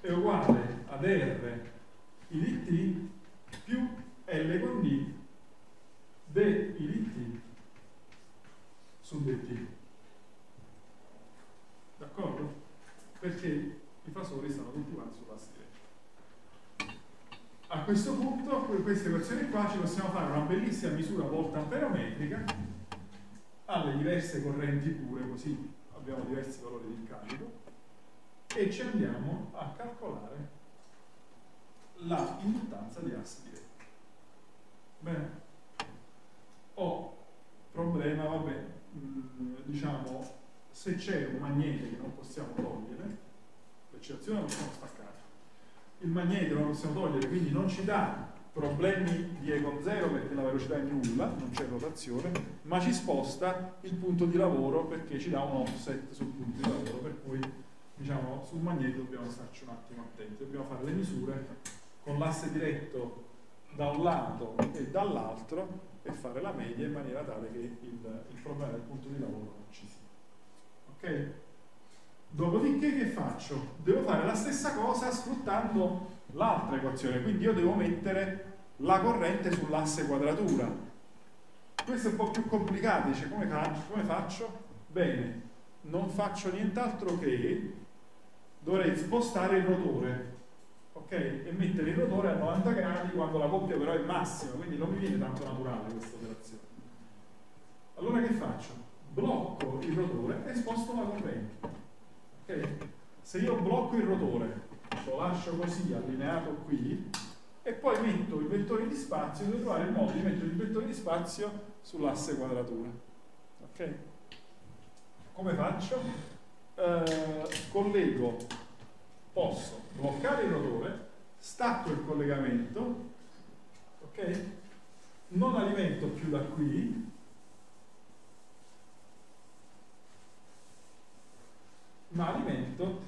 è uguale ad R I di t più L con D d I di t su dt. D'accordo? Perché i fasori stanno tutti quanti sull'asse a questo punto, con queste equazioni qua, ci possiamo fare una bellissima misura volta amperometrica alle diverse correnti pure, così abbiamo diversi valori di carico, e ci andiamo a calcolare la induttanza di asse diretti. Bene? Ho problema, vabbè, mm, diciamo, se c'è un magnete che non possiamo togliere, l'eccezione la possiamo staccare il magnete lo possiamo togliere, quindi non ci dà problemi di E con 0 perché la velocità è nulla, non c'è rotazione, ma ci sposta il punto di lavoro perché ci dà un offset sul punto di lavoro, per cui diciamo sul magnete dobbiamo starci un attimo attenti, dobbiamo fare le misure con l'asse diretto da un lato e dall'altro e fare la media in maniera tale che il, il problema del punto di lavoro non ci sia. Ok? Dopodiché che faccio? Devo fare la stessa cosa sfruttando l'altra equazione, quindi io devo mettere la corrente sull'asse quadratura. Questo è un po' più complicato, dice come, come faccio? Bene, non faccio nient'altro che dovrei spostare il rotore ok? e mettere il rotore a 90 gradi quando la coppia però è massima, quindi non mi viene tanto naturale questa operazione. Allora che faccio? Blocco il rotore e sposto la corrente. Se io blocco il rotore, lo lascio così allineato qui e poi metto il vettore di spazio, devo trovare il modo di mettere il vettore di spazio sull'asse quadratura. Ok? Come faccio? Eh, collego, posso bloccare il rotore, stacco il collegamento, ok? Non alimento più da qui, ma alimento?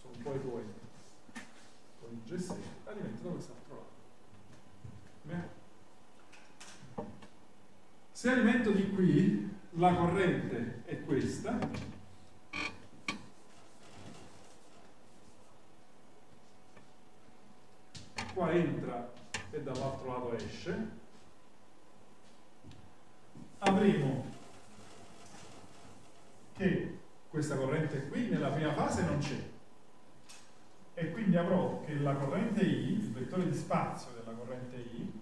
Sono un po' egoico con il G6 alimento da quest'altro lato se alimento di qui la corrente è questa. Qua entra e dall'altro lato esce. Avremo che questa corrente qui nella prima fase non c'è. E quindi avrò che la corrente I, il vettore di spazio della corrente I,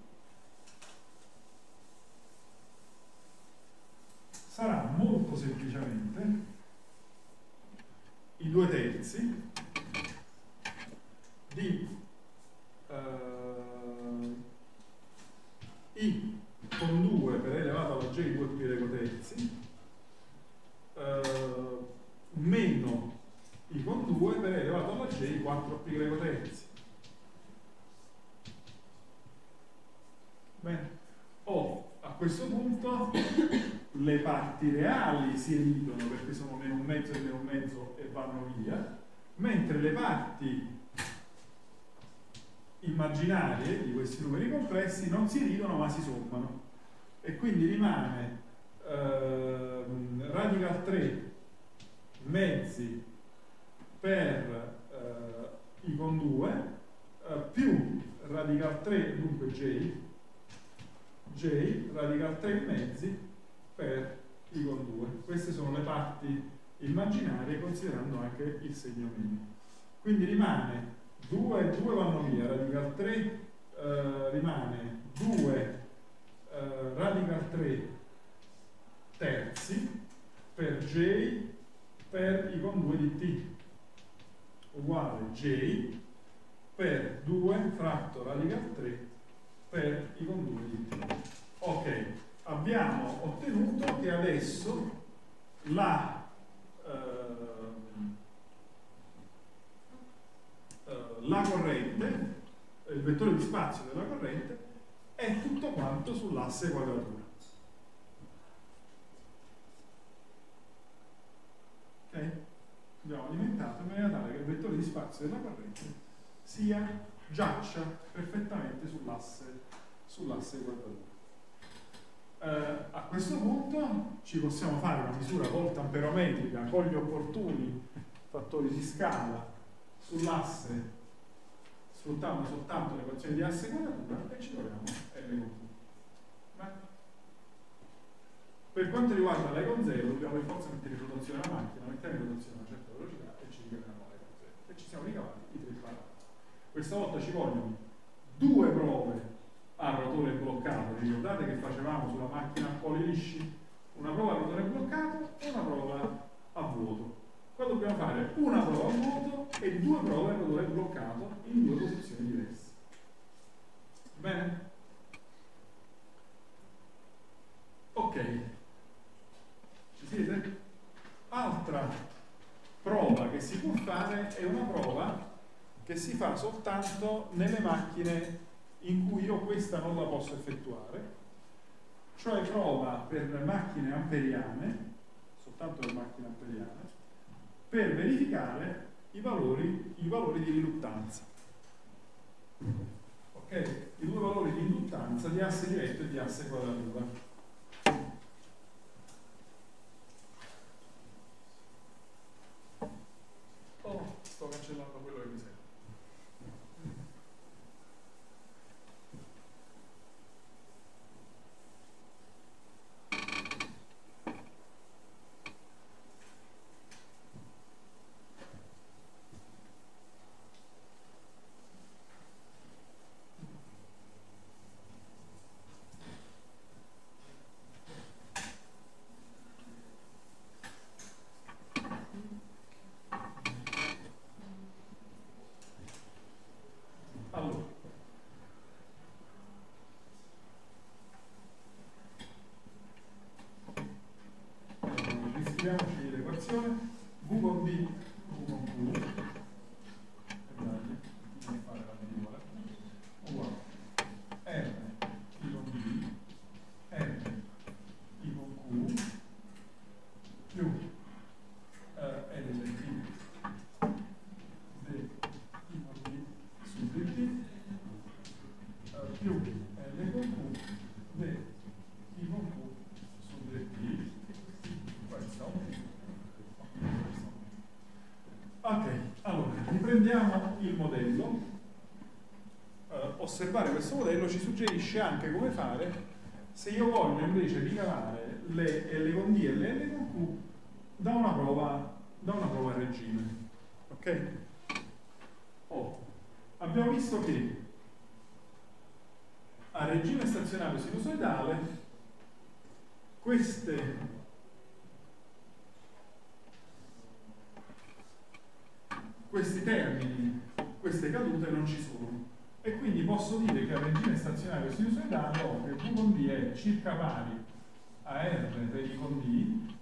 sarà molto semplicemente i due terzi di uh, I con 2 per elevato alla J 2 pi terzi eh, meno i con 2 per elevato alla j 4 pi greco terzi. Bene. O a questo punto le parti reali si ridono perché sono meno un mezzo e meno un mezzo e vanno via, mentre le parti immaginarie di questi numeri complessi non si ridono ma si sommano e quindi rimane eh, radical 3 mezzi per eh, i con 2 eh, più radical 3 dunque j j radical 3 mezzi per i con 2 queste sono le parti immaginarie considerando anche il segno meno quindi rimane 2 e 2 vanno via radical 3 eh, rimane 2 eh, radical 3 terzi per j per i con 2 di t uguale j per 2 fratto radical 3 per i con 2 di t. Ok, abbiamo ottenuto che adesso la, eh, eh, la corrente, il vettore di spazio della corrente, è tutto quanto sull'asse quadratura. Ok? Abbiamo alimentato in maniera tale che il vettore di spazio della corrente sia giaccia perfettamente sull'asse sull'asse quadratura. Eh, a questo punto ci possiamo fare una misura volta amperometrica con gli opportuni fattori di scala sull'asse sfruttando soltanto le equazioni di asse quadratura e ci troviamo L con Q. Per quanto riguarda L con 0 dobbiamo per forza mettere in rotazione la macchina, mettiamo in rotazione una certa velocità e ci ricaviamo L con 0 e ci siamo ricavati i tre parametri. Questa volta ci vogliono due prove a rotore bloccato. Ricordate che facevamo sulla macchina a poli lisci una prova a rotore bloccato e una prova a vuoto. Qua dobbiamo fare una prova a vuoto e due prove a rotore bloccato in due posizioni diverse. Bene? Ok. Ci siete? Altra prova che si può fare è una prova che si fa soltanto nelle macchine in cui io questa non la posso effettuare, cioè prova per macchine amperiane, soltanto per macchine amperiane, per verificare i valori, i valori di riluttanza. Ok? I due valori di induttanza di asse diretto e di asse quadratura. Oh, sto cancellando quello che mi serve. Allora, riscriviamoci l'equazione v con b, v con q, e dai, non fare la medicola, uguale r i con b, r i con q, più eh, L del t, d i con b su dt, eh, più L con q, d i con q su dt, questo. Ok, allora riprendiamo il modello. Eh, osservare questo modello ci suggerisce anche come fare se io voglio invece ricavare le L con D e le L con Q da una prova, da una prova a regime. Ok? Oh, abbiamo visto che a regime stazionario sinusoidale queste questi termini, queste cadute non ci sono. E quindi posso dire che a regime stazionario sinusoidale ho che V con D è circa pari a R per I con D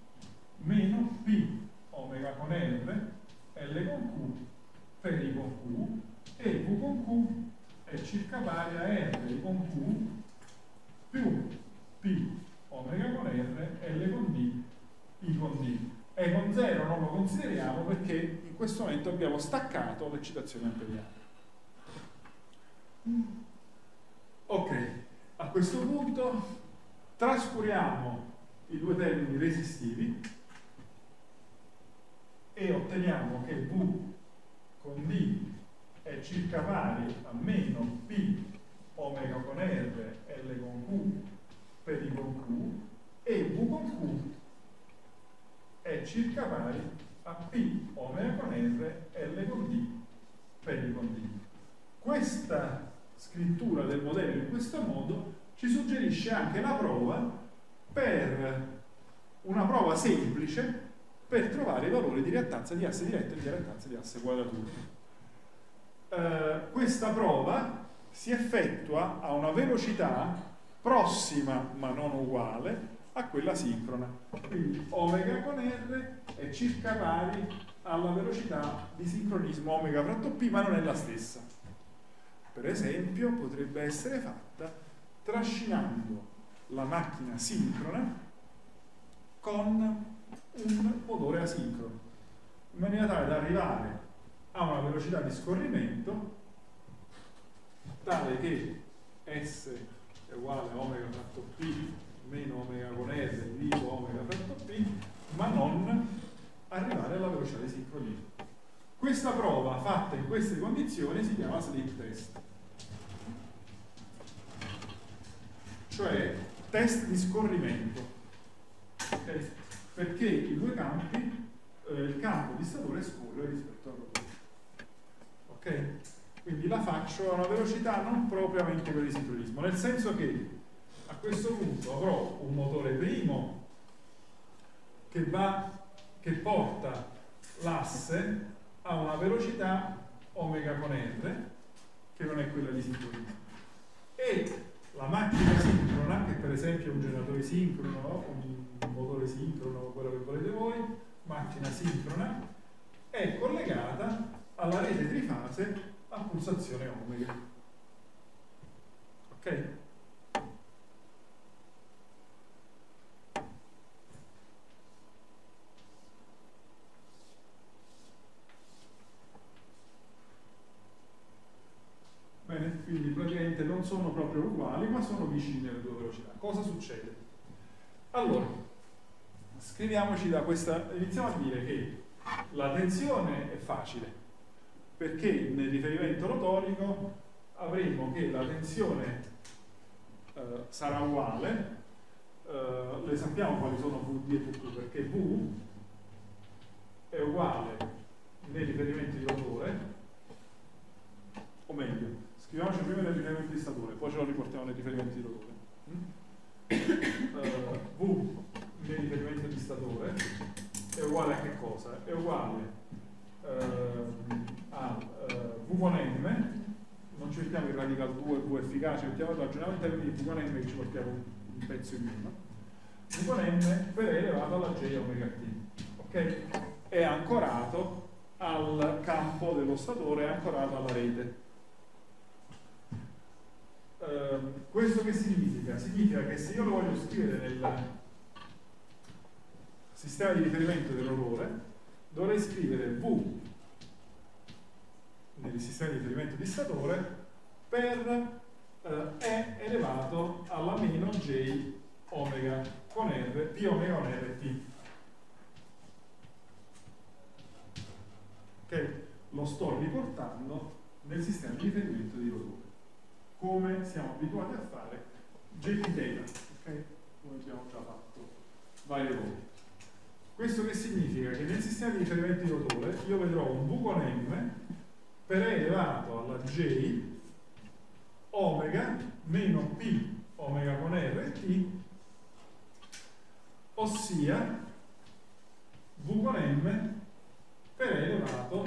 meno P omega con R, L con Q per I con Q e V con Q è circa pari a R con Q più P omega con R, L con D, I con D. E con 0 non lo consideriamo perché in questo momento abbiamo staccato l'eccitazione amperiale. Ok, a questo punto trascuriamo i due termini resistivi e otteniamo che V con D è circa pari a meno P omega con R, L con Q per I con Q e V con Q è circa pari a P omega con R, L con D per I con D. Questa scrittura del modello in questo modo ci suggerisce anche la prova per una prova semplice per trovare i valori di reattanza di asse diretto e di reattanza di asse quadratura. Eh, questa prova si effettua a una velocità prossima ma non uguale a quella sincrona. Quindi omega con R è circa pari alla velocità di sincronismo omega fratto P, ma non è la stessa. Per esempio potrebbe essere fatta trascinando la macchina sincrona con un motore asincrono, in maniera tale da arrivare a una velocità di scorrimento tale che S è uguale a omega fratto P meno omega con R diviso omega fratto P, ma non arrivare alla velocità di sincronismo. Questa prova fatta in queste condizioni si chiama slip test, cioè test di scorrimento. Perché i due campi, eh, il campo di statore scorre rispetto al rotore. Ok? Quindi la faccio a una velocità non propriamente per il sincronismo, nel senso che a questo punto avrò un motore primo che, va, che porta l'asse a una velocità omega con R, che non è quella di sincronismo. E la macchina sincrona, che per esempio è un generatore sincrono, un motore sincrono, quello che volete voi, macchina sincrona, è collegata alla rete trifase a pulsazione omega. Ok? Bene, quindi praticamente non sono proprio uguali, ma sono vicini nelle due velocità. Cosa succede? Allora, scriviamoci da questa, iniziamo a dire che la tensione è facile, perché nel riferimento rotorico avremo che la tensione eh, sarà uguale, eh, le sappiamo quali sono VD e VQ, perché V è uguale nel riferimento di rotore, o meglio, scriviamoci prima nel riferimento di statore, poi ce lo riportiamo nel riferimento di rotore. Mm? Uh, v nel riferimento di statore è uguale a che cosa? È uguale uh, a uh, v con m, non cerchiamo il radical 2 V efficace, mettiamo in termini di v con m che ci portiamo un, pezzo in meno. V con m per elevato alla j omega t. Ok? È ancorato al campo dello statore, è ancorato alla rete. Uh, questo che significa? Significa che se io lo voglio scrivere nel sistema di riferimento del rotore, dovrei scrivere V nel sistema di riferimento di statore per uh, E elevato alla meno J omega con R, P omega con R, T. Che lo sto riportando nel sistema di riferimento di rotore come siamo abituati a fare JP data, ok? Come abbiamo già fatto varie volte. Questo che significa? Che nel sistema di riferimento di rotore io vedrò un V con M per E elevato alla J omega meno P omega con R T ossia V con M per E elevato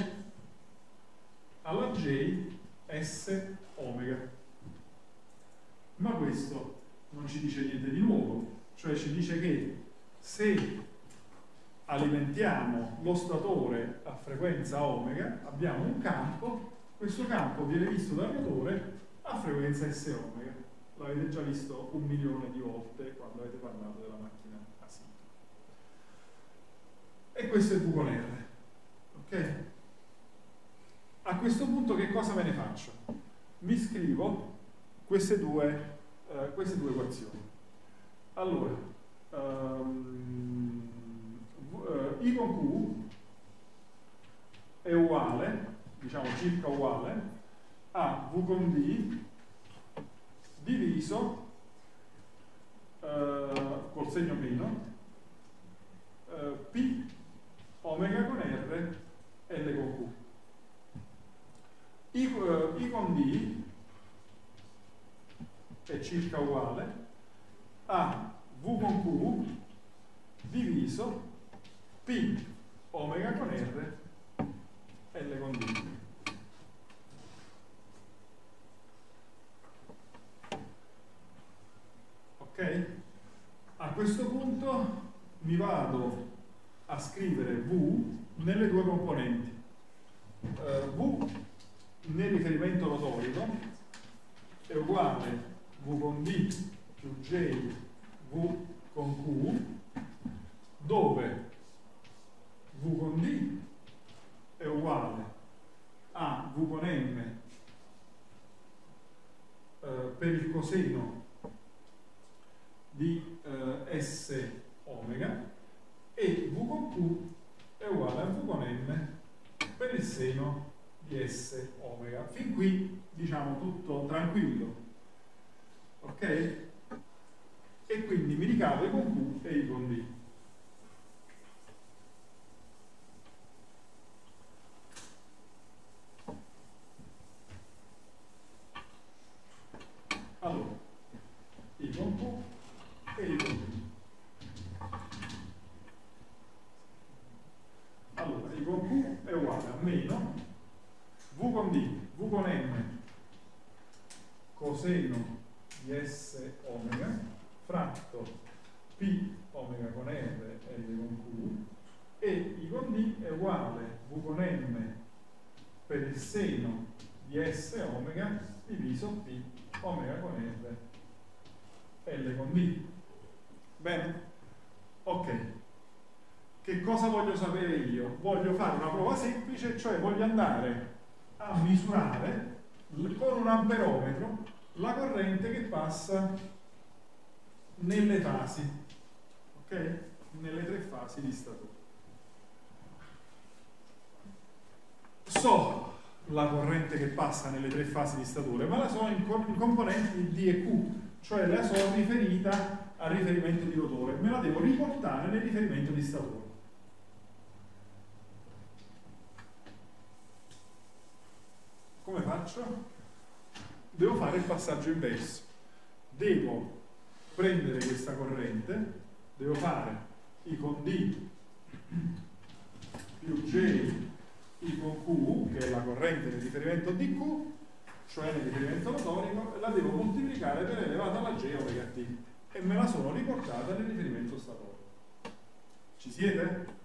alla J S omega ma questo non ci dice niente di nuovo, cioè ci dice che se alimentiamo lo statore a frequenza omega, abbiamo un campo, questo campo viene visto dal rotore a frequenza S omega. l'avete già visto un milione di volte quando avete parlato della macchina async. E questo è V con R. Ok? A questo punto che cosa me ne faccio? Mi scrivo queste due, eh, queste due equazioni. Allora, um, uh, I con Q è uguale, diciamo circa uguale, a V con D diviso uh, col segno meno uh, P omega con R L con Q. I, uh, I con D è circa uguale a V con Q diviso P omega con R L con D. Ok? A questo punto mi vado a scrivere V nelle due componenti. Uh, v nel riferimento notorico è uguale V con D più J V con Q dove V con D è uguale a V con M eh, per il coseno di eh, S omega e V con Q è uguale a V con M per il seno di S omega. Fin qui diciamo tutto tranquillo. Ok? E quindi mi ricade con Q e I con D. Allora, I con Q e I con D. Allora, I con Q è uguale a meno V con D, V con M, coseno di S omega, fratto P omega con R, L con Q, e I con D è uguale V con M per il seno di S omega diviso P omega con R, L con D. Bene? Ok. Che cosa voglio sapere io? Voglio fare una semplice, cioè voglio andare a misurare con un amperometro la corrente che passa nelle fasi, ok? Nelle tre fasi di statura. So la corrente che passa nelle tre fasi di statura, ma la so in componenti di D e Q, cioè la so riferita al riferimento di rotore, me la devo riportare nel riferimento di statura. Come faccio? Devo fare il passaggio inverso. Devo prendere questa corrente, devo fare I con D più J I con Q, che è la corrente nel riferimento di Q, cioè nel riferimento motorico, la devo moltiplicare per elevata alla J omega T e me la sono riportata nel riferimento statorico. Ci siete?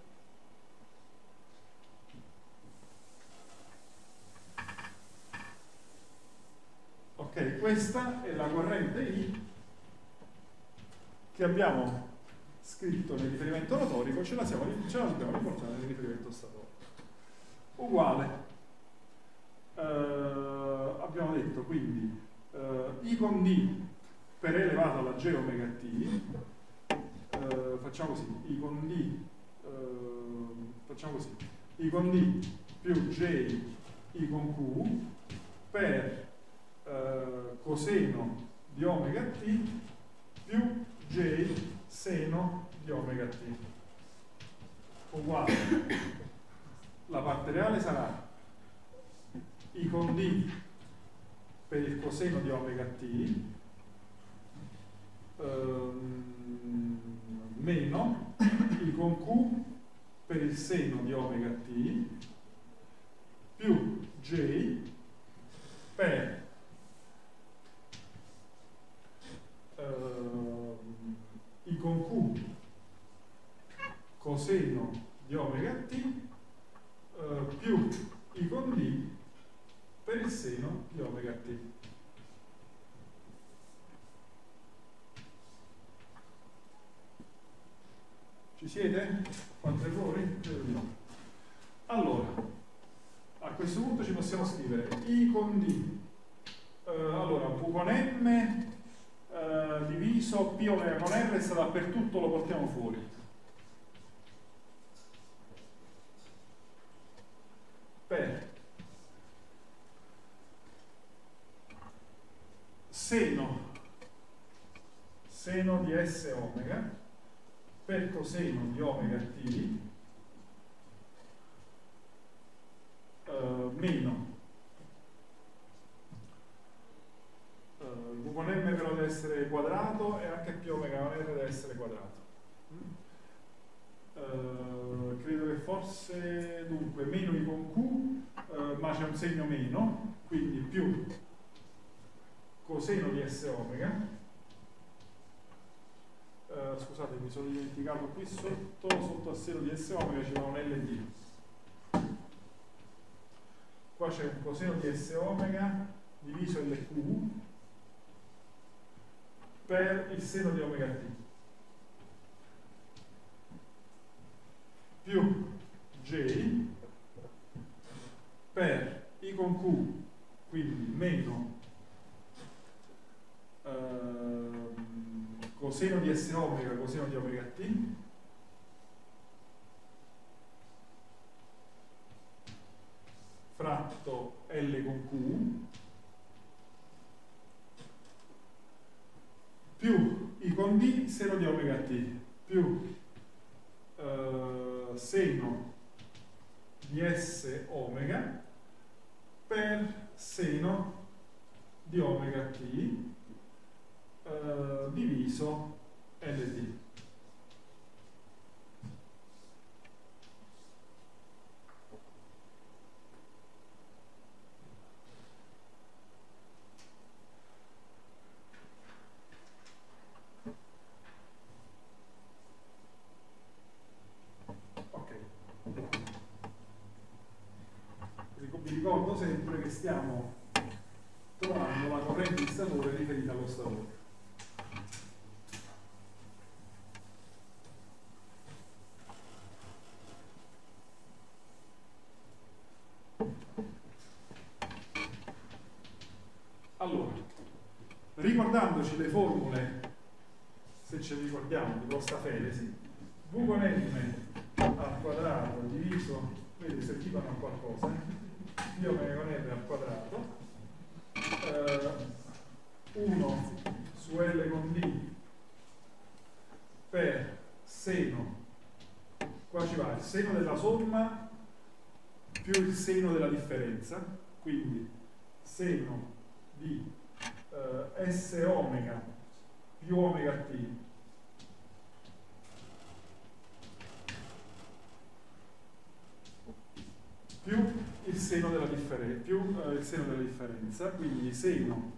Ok, questa è la corrente I che abbiamo scritto nel riferimento rotorico, ce la, siamo, ce la dobbiamo riportare nel riferimento statorico. Uguale. Uh, abbiamo detto quindi uh, I con D per elevato alla J omega T, uh, facciamo così, I con D, facciamo così, I con D più J I con Q per eh, coseno di omega t più j seno di omega t. Uguale. La parte reale sarà i con d per il coseno di omega t ehm, meno i con q per il seno di omega t più j per eh, I con Q coseno di omega t eh, più I con D per il seno di omega t. Ci siete? Quanti errori? Allora, a questo punto ci possiamo scrivere I con D. Uh, allora, V con M uh, diviso P omega con R sta dappertutto, lo portiamo fuori. Per seno. Seno di S omega. Per coseno di omega t uh, meno uh, V con M però deve essere quadrato e anche P omega con R deve essere quadrato. Uh, credo che forse dunque meno I con Q, segno meno, quindi più coseno di S omega. Uh, scusate mi sono dimenticato qui sotto sotto a seno di S omega ci un LD qua c'è un coseno di S omega diviso LQ per il seno di omega t. Più J per I con Q quindi meno uh, coseno di S omega coseno di omega t. Fratto L con Q. Più I con D seno di omega t. Più eh, seno di S omega per seno di omega t eh, diviso LD. vi ricordo sempre che stiamo trovando la corrente di statore riferita allo statore. Allora, ricordandoci le formule, se ce le ricordiamo, di Prostafelesi, V con M al quadrato diviso, vedi se equivano a qualcosa, omega con r al quadrato eh, 1 su L con D per seno. Qua ci va il seno della somma più il seno della differenza quindi seno di eh, S omega più omega t. Più il seno della, differen più, eh, il seno della differenza, quindi seno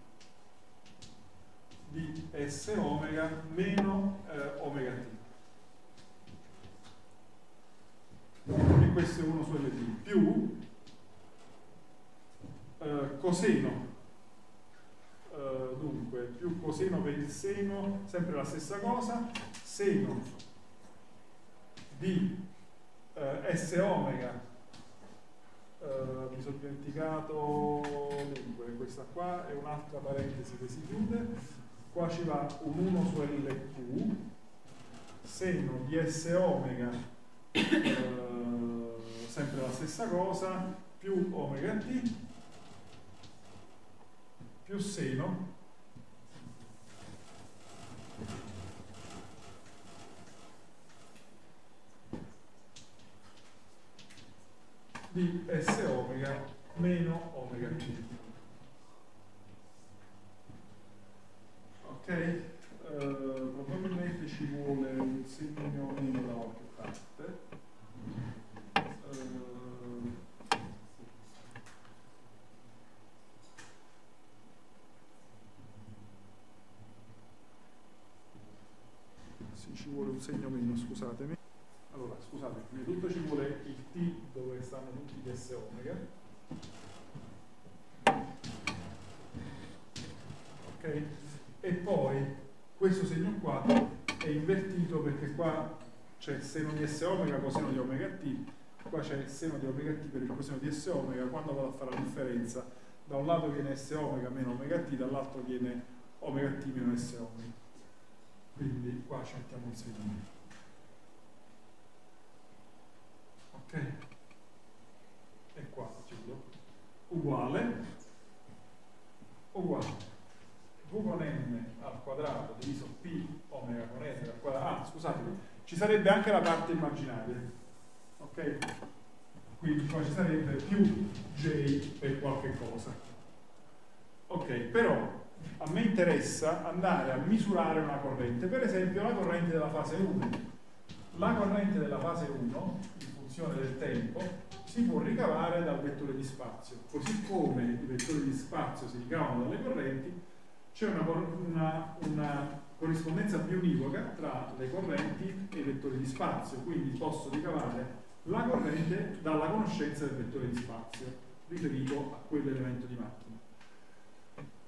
di S omega meno eh, omega t. E questo è 1 su LT più eh, coseno Uh, dunque più coseno per il seno sempre la stessa cosa seno di uh, s omega Uh, mi sono dimenticato dunque questa qua è un'altra parentesi che si chiude. Qua ci va un 1 su LQ seno di S omega uh, sempre la stessa cosa più omega t più seno di S omega meno omega t. Ok? Uh, probabilmente ci vuole un segno meno da qualche parte. Uh, sì, ci vuole un segno meno, scusatemi allora scusate, prima di tutto ci vuole il T dove stanno tutti gli S omega ok? E poi questo segno qua è invertito perché qua c'è seno di S omega coseno di omega t, qua c'è seno di omega t per il coseno di S omega, quando vado a fare la differenza, da un lato viene S omega meno omega t, dall'altro viene omega t meno S omega. Quindi qua ci mettiamo un segno. Ok? E qua chiudo. Uguale, uguale v con n al quadrato diviso p omega con n al quadrato. Ah, scusate, ci sarebbe anche la parte immaginaria. Ok? Quindi qua ci sarebbe più j per qualche cosa. Ok, però a me interessa andare a misurare una corrente, per esempio la corrente della fase 1. La corrente della fase 1, in funzione del tempo, si può ricavare dal vettore di spazio, così come i vettori di spazio si ricavano dalle correnti, c'è una, una, una, corrispondenza bionivoca tra le correnti e i vettori di spazio, quindi posso ricavare la corrente dalla conoscenza del vettore di spazio riferito a quell'elemento di macchina.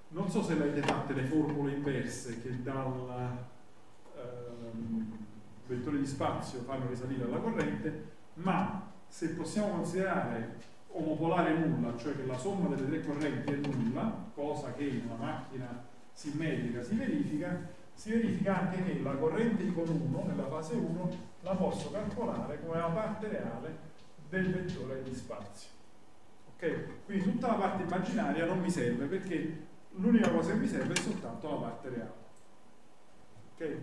Non so se avete fatte le formule inverse che dal ehm, vettore di spazio fanno risalire alla corrente, ma se possiamo considerare omopolare nulla, cioè che la somma delle tre correnti è nulla, cosa che in una macchina simmetrica si verifica, si verifica anche che la corrente I con 1 nella fase 1 la posso calcolare come la parte reale del vettore di spazio. Ok? Quindi tutta la parte immaginaria non mi serve perché l'unica cosa che mi serve è soltanto la parte reale. Ok?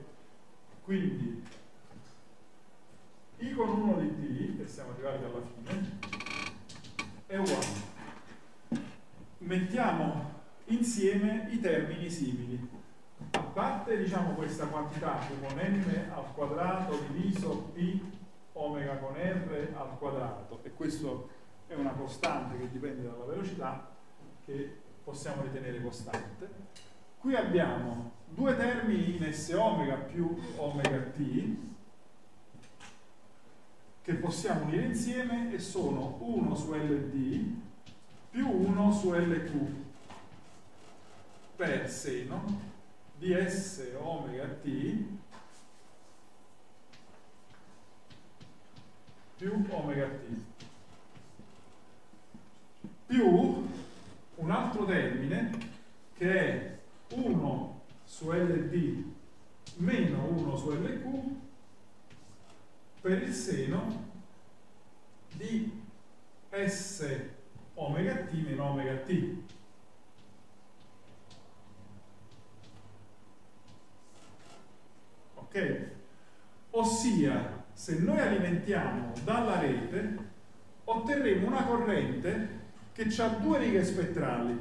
Quindi I con 1 di t, e siamo arrivati alla fine, è uguale. Mettiamo insieme i termini simili. A parte diciamo, questa quantità Q con m al quadrato diviso p omega con r al quadrato, e questo è una costante che dipende dalla velocità che possiamo ritenere costante. Qui abbiamo due termini in S omega più omega t che possiamo unire insieme e sono 1 su LD più 1 su LQ per seno di S omega t più omega t. Più un altro termine che è 1 su LD meno 1 su LQ per il seno di S omega t meno omega t ok? Ossia, se noi alimentiamo dalla rete, otterremo una corrente che ha due righe spettrali,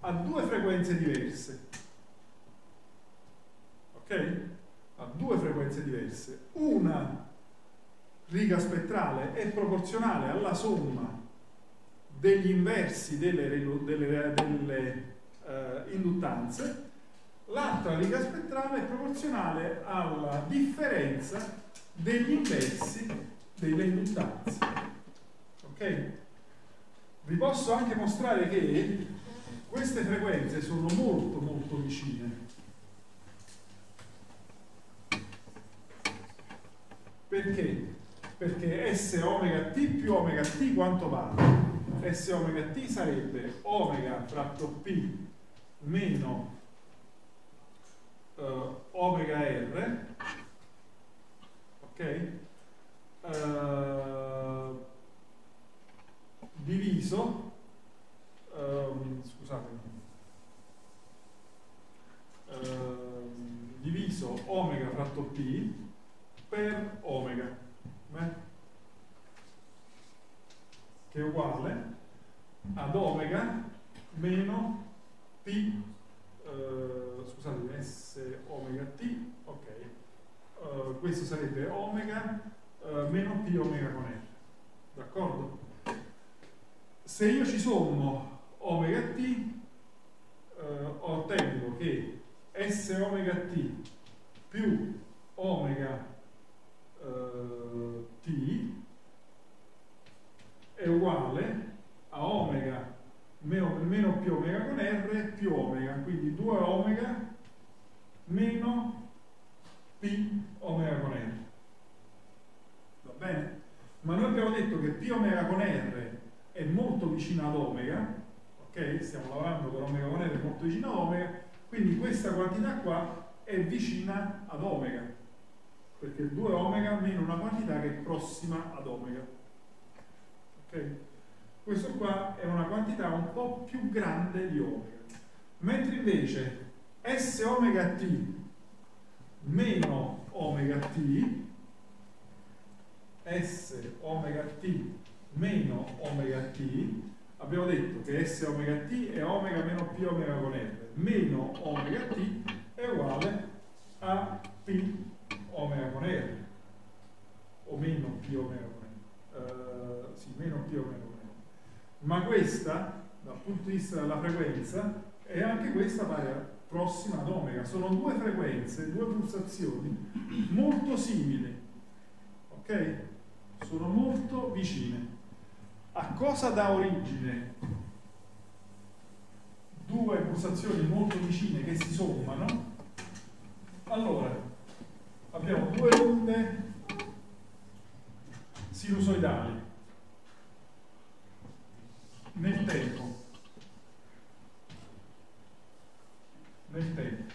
a due frequenze diverse. Ok? Ha due frequenze diverse. Una riga spettrale è proporzionale alla somma degli inversi delle, delle, delle uh, induttanze l'altra riga spettrale è proporzionale alla differenza degli inversi delle induttanze. Ok? Vi posso anche mostrare che queste frequenze sono molto molto vicine. Perché? Perché S omega t più omega t quanto vale? S omega t sarebbe omega fratto p meno uh, omega r ok uh, diviso um, scusate uh, diviso omega fratto p per omega? Che è uguale ad omega meno p uh, scusate, S omega T, ok, uh, questo sarebbe omega uh, meno P omega con R, d'accordo? Se io ci sommo omega T, ottengo che S omega T più omega T è uguale a omega meno, meno più omega con R più omega, quindi 2 omega meno P omega con R. detto che P omega con R è molto vicino ad omega, ok? Stiamo lavorando per omega con R molto vicino ad omega, quindi questa quantità qua è vicina ad omega, perché 2 omega meno una quantità che è prossima ad omega. Ok? Questo qua è una quantità un po' più grande di omega. Mentre invece S omega T meno omega T S omega T meno omega T abbiamo detto che S omega T è omega meno P omega con R meno omega T è uguale a P omega con R o meno P omega con R uh, sì, meno P omega con R ma questa dal punto di vista della frequenza è anche questa pari prossima ad omega sono due frequenze, due pulsazioni molto simili ok? sono molto vicine a cosa dà origine due pulsazioni molto vicine che si sommano? Allora, abbiamo due onde sinusoidali nel tempo. Nel tempo.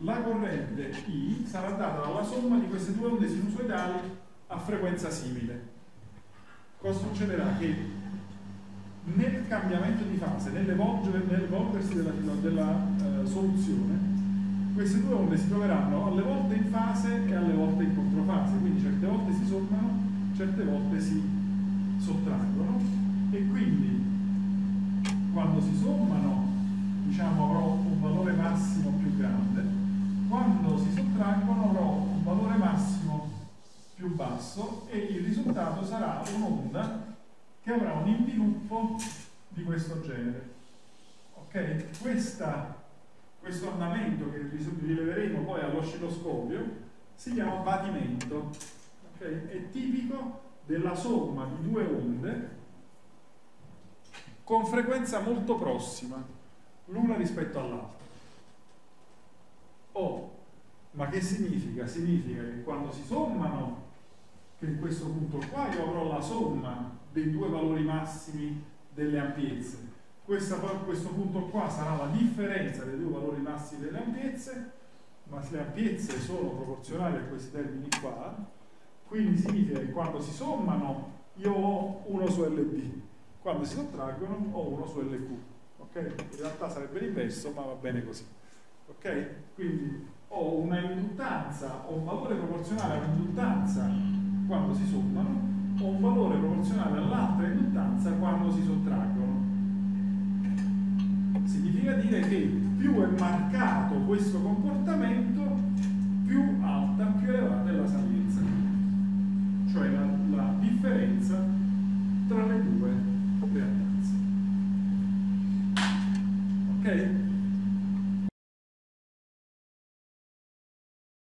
La corrente I sarà data dalla somma di queste due onde sinusoidali a frequenza simile. Cosa succederà? Che nel cambiamento di fase, nell'evolversi della, della uh, soluzione, queste due onde si troveranno alle volte in fase e alle volte in controfase, quindi certe volte si sommano, certe volte si sottraggono e quindi quando si sommano diciamo avrò un valore massimo più grande, quando si sottraggono avrò un valore massimo più basso e il risultato sarà un'onda che avrà un inviluppo di questo genere. Ok? Questa, questo andamento che rileveremo poi all'oscilloscopio si chiama batimento. Okay? È tipico della somma di due onde con frequenza molto prossima l'una rispetto all'altra. Oh, ma che significa? Significa che quando si sommano, che in questo punto qua io avrò la somma dei due valori massimi delle ampiezze. Questa, questo punto qua sarà la differenza dei due valori massimi delle ampiezze, ma le ampiezze sono proporzionali a questi termini qua, quindi significa che quando si sommano io ho 1 su LB, quando si sottraggono ho 1 su LQ. Okay? In realtà sarebbe l'inverso, ma va bene così. Okay? Quindi ho una induttanza, ho un valore proporzionale all'induttanza quando si sommano, ho un valore proporzionale all'altra induttanza quando si sottraggono. Significa dire che più è marcato questo comportamento, più alta, più elevata è la salienza, cioè la, la differenza tra le due Okay.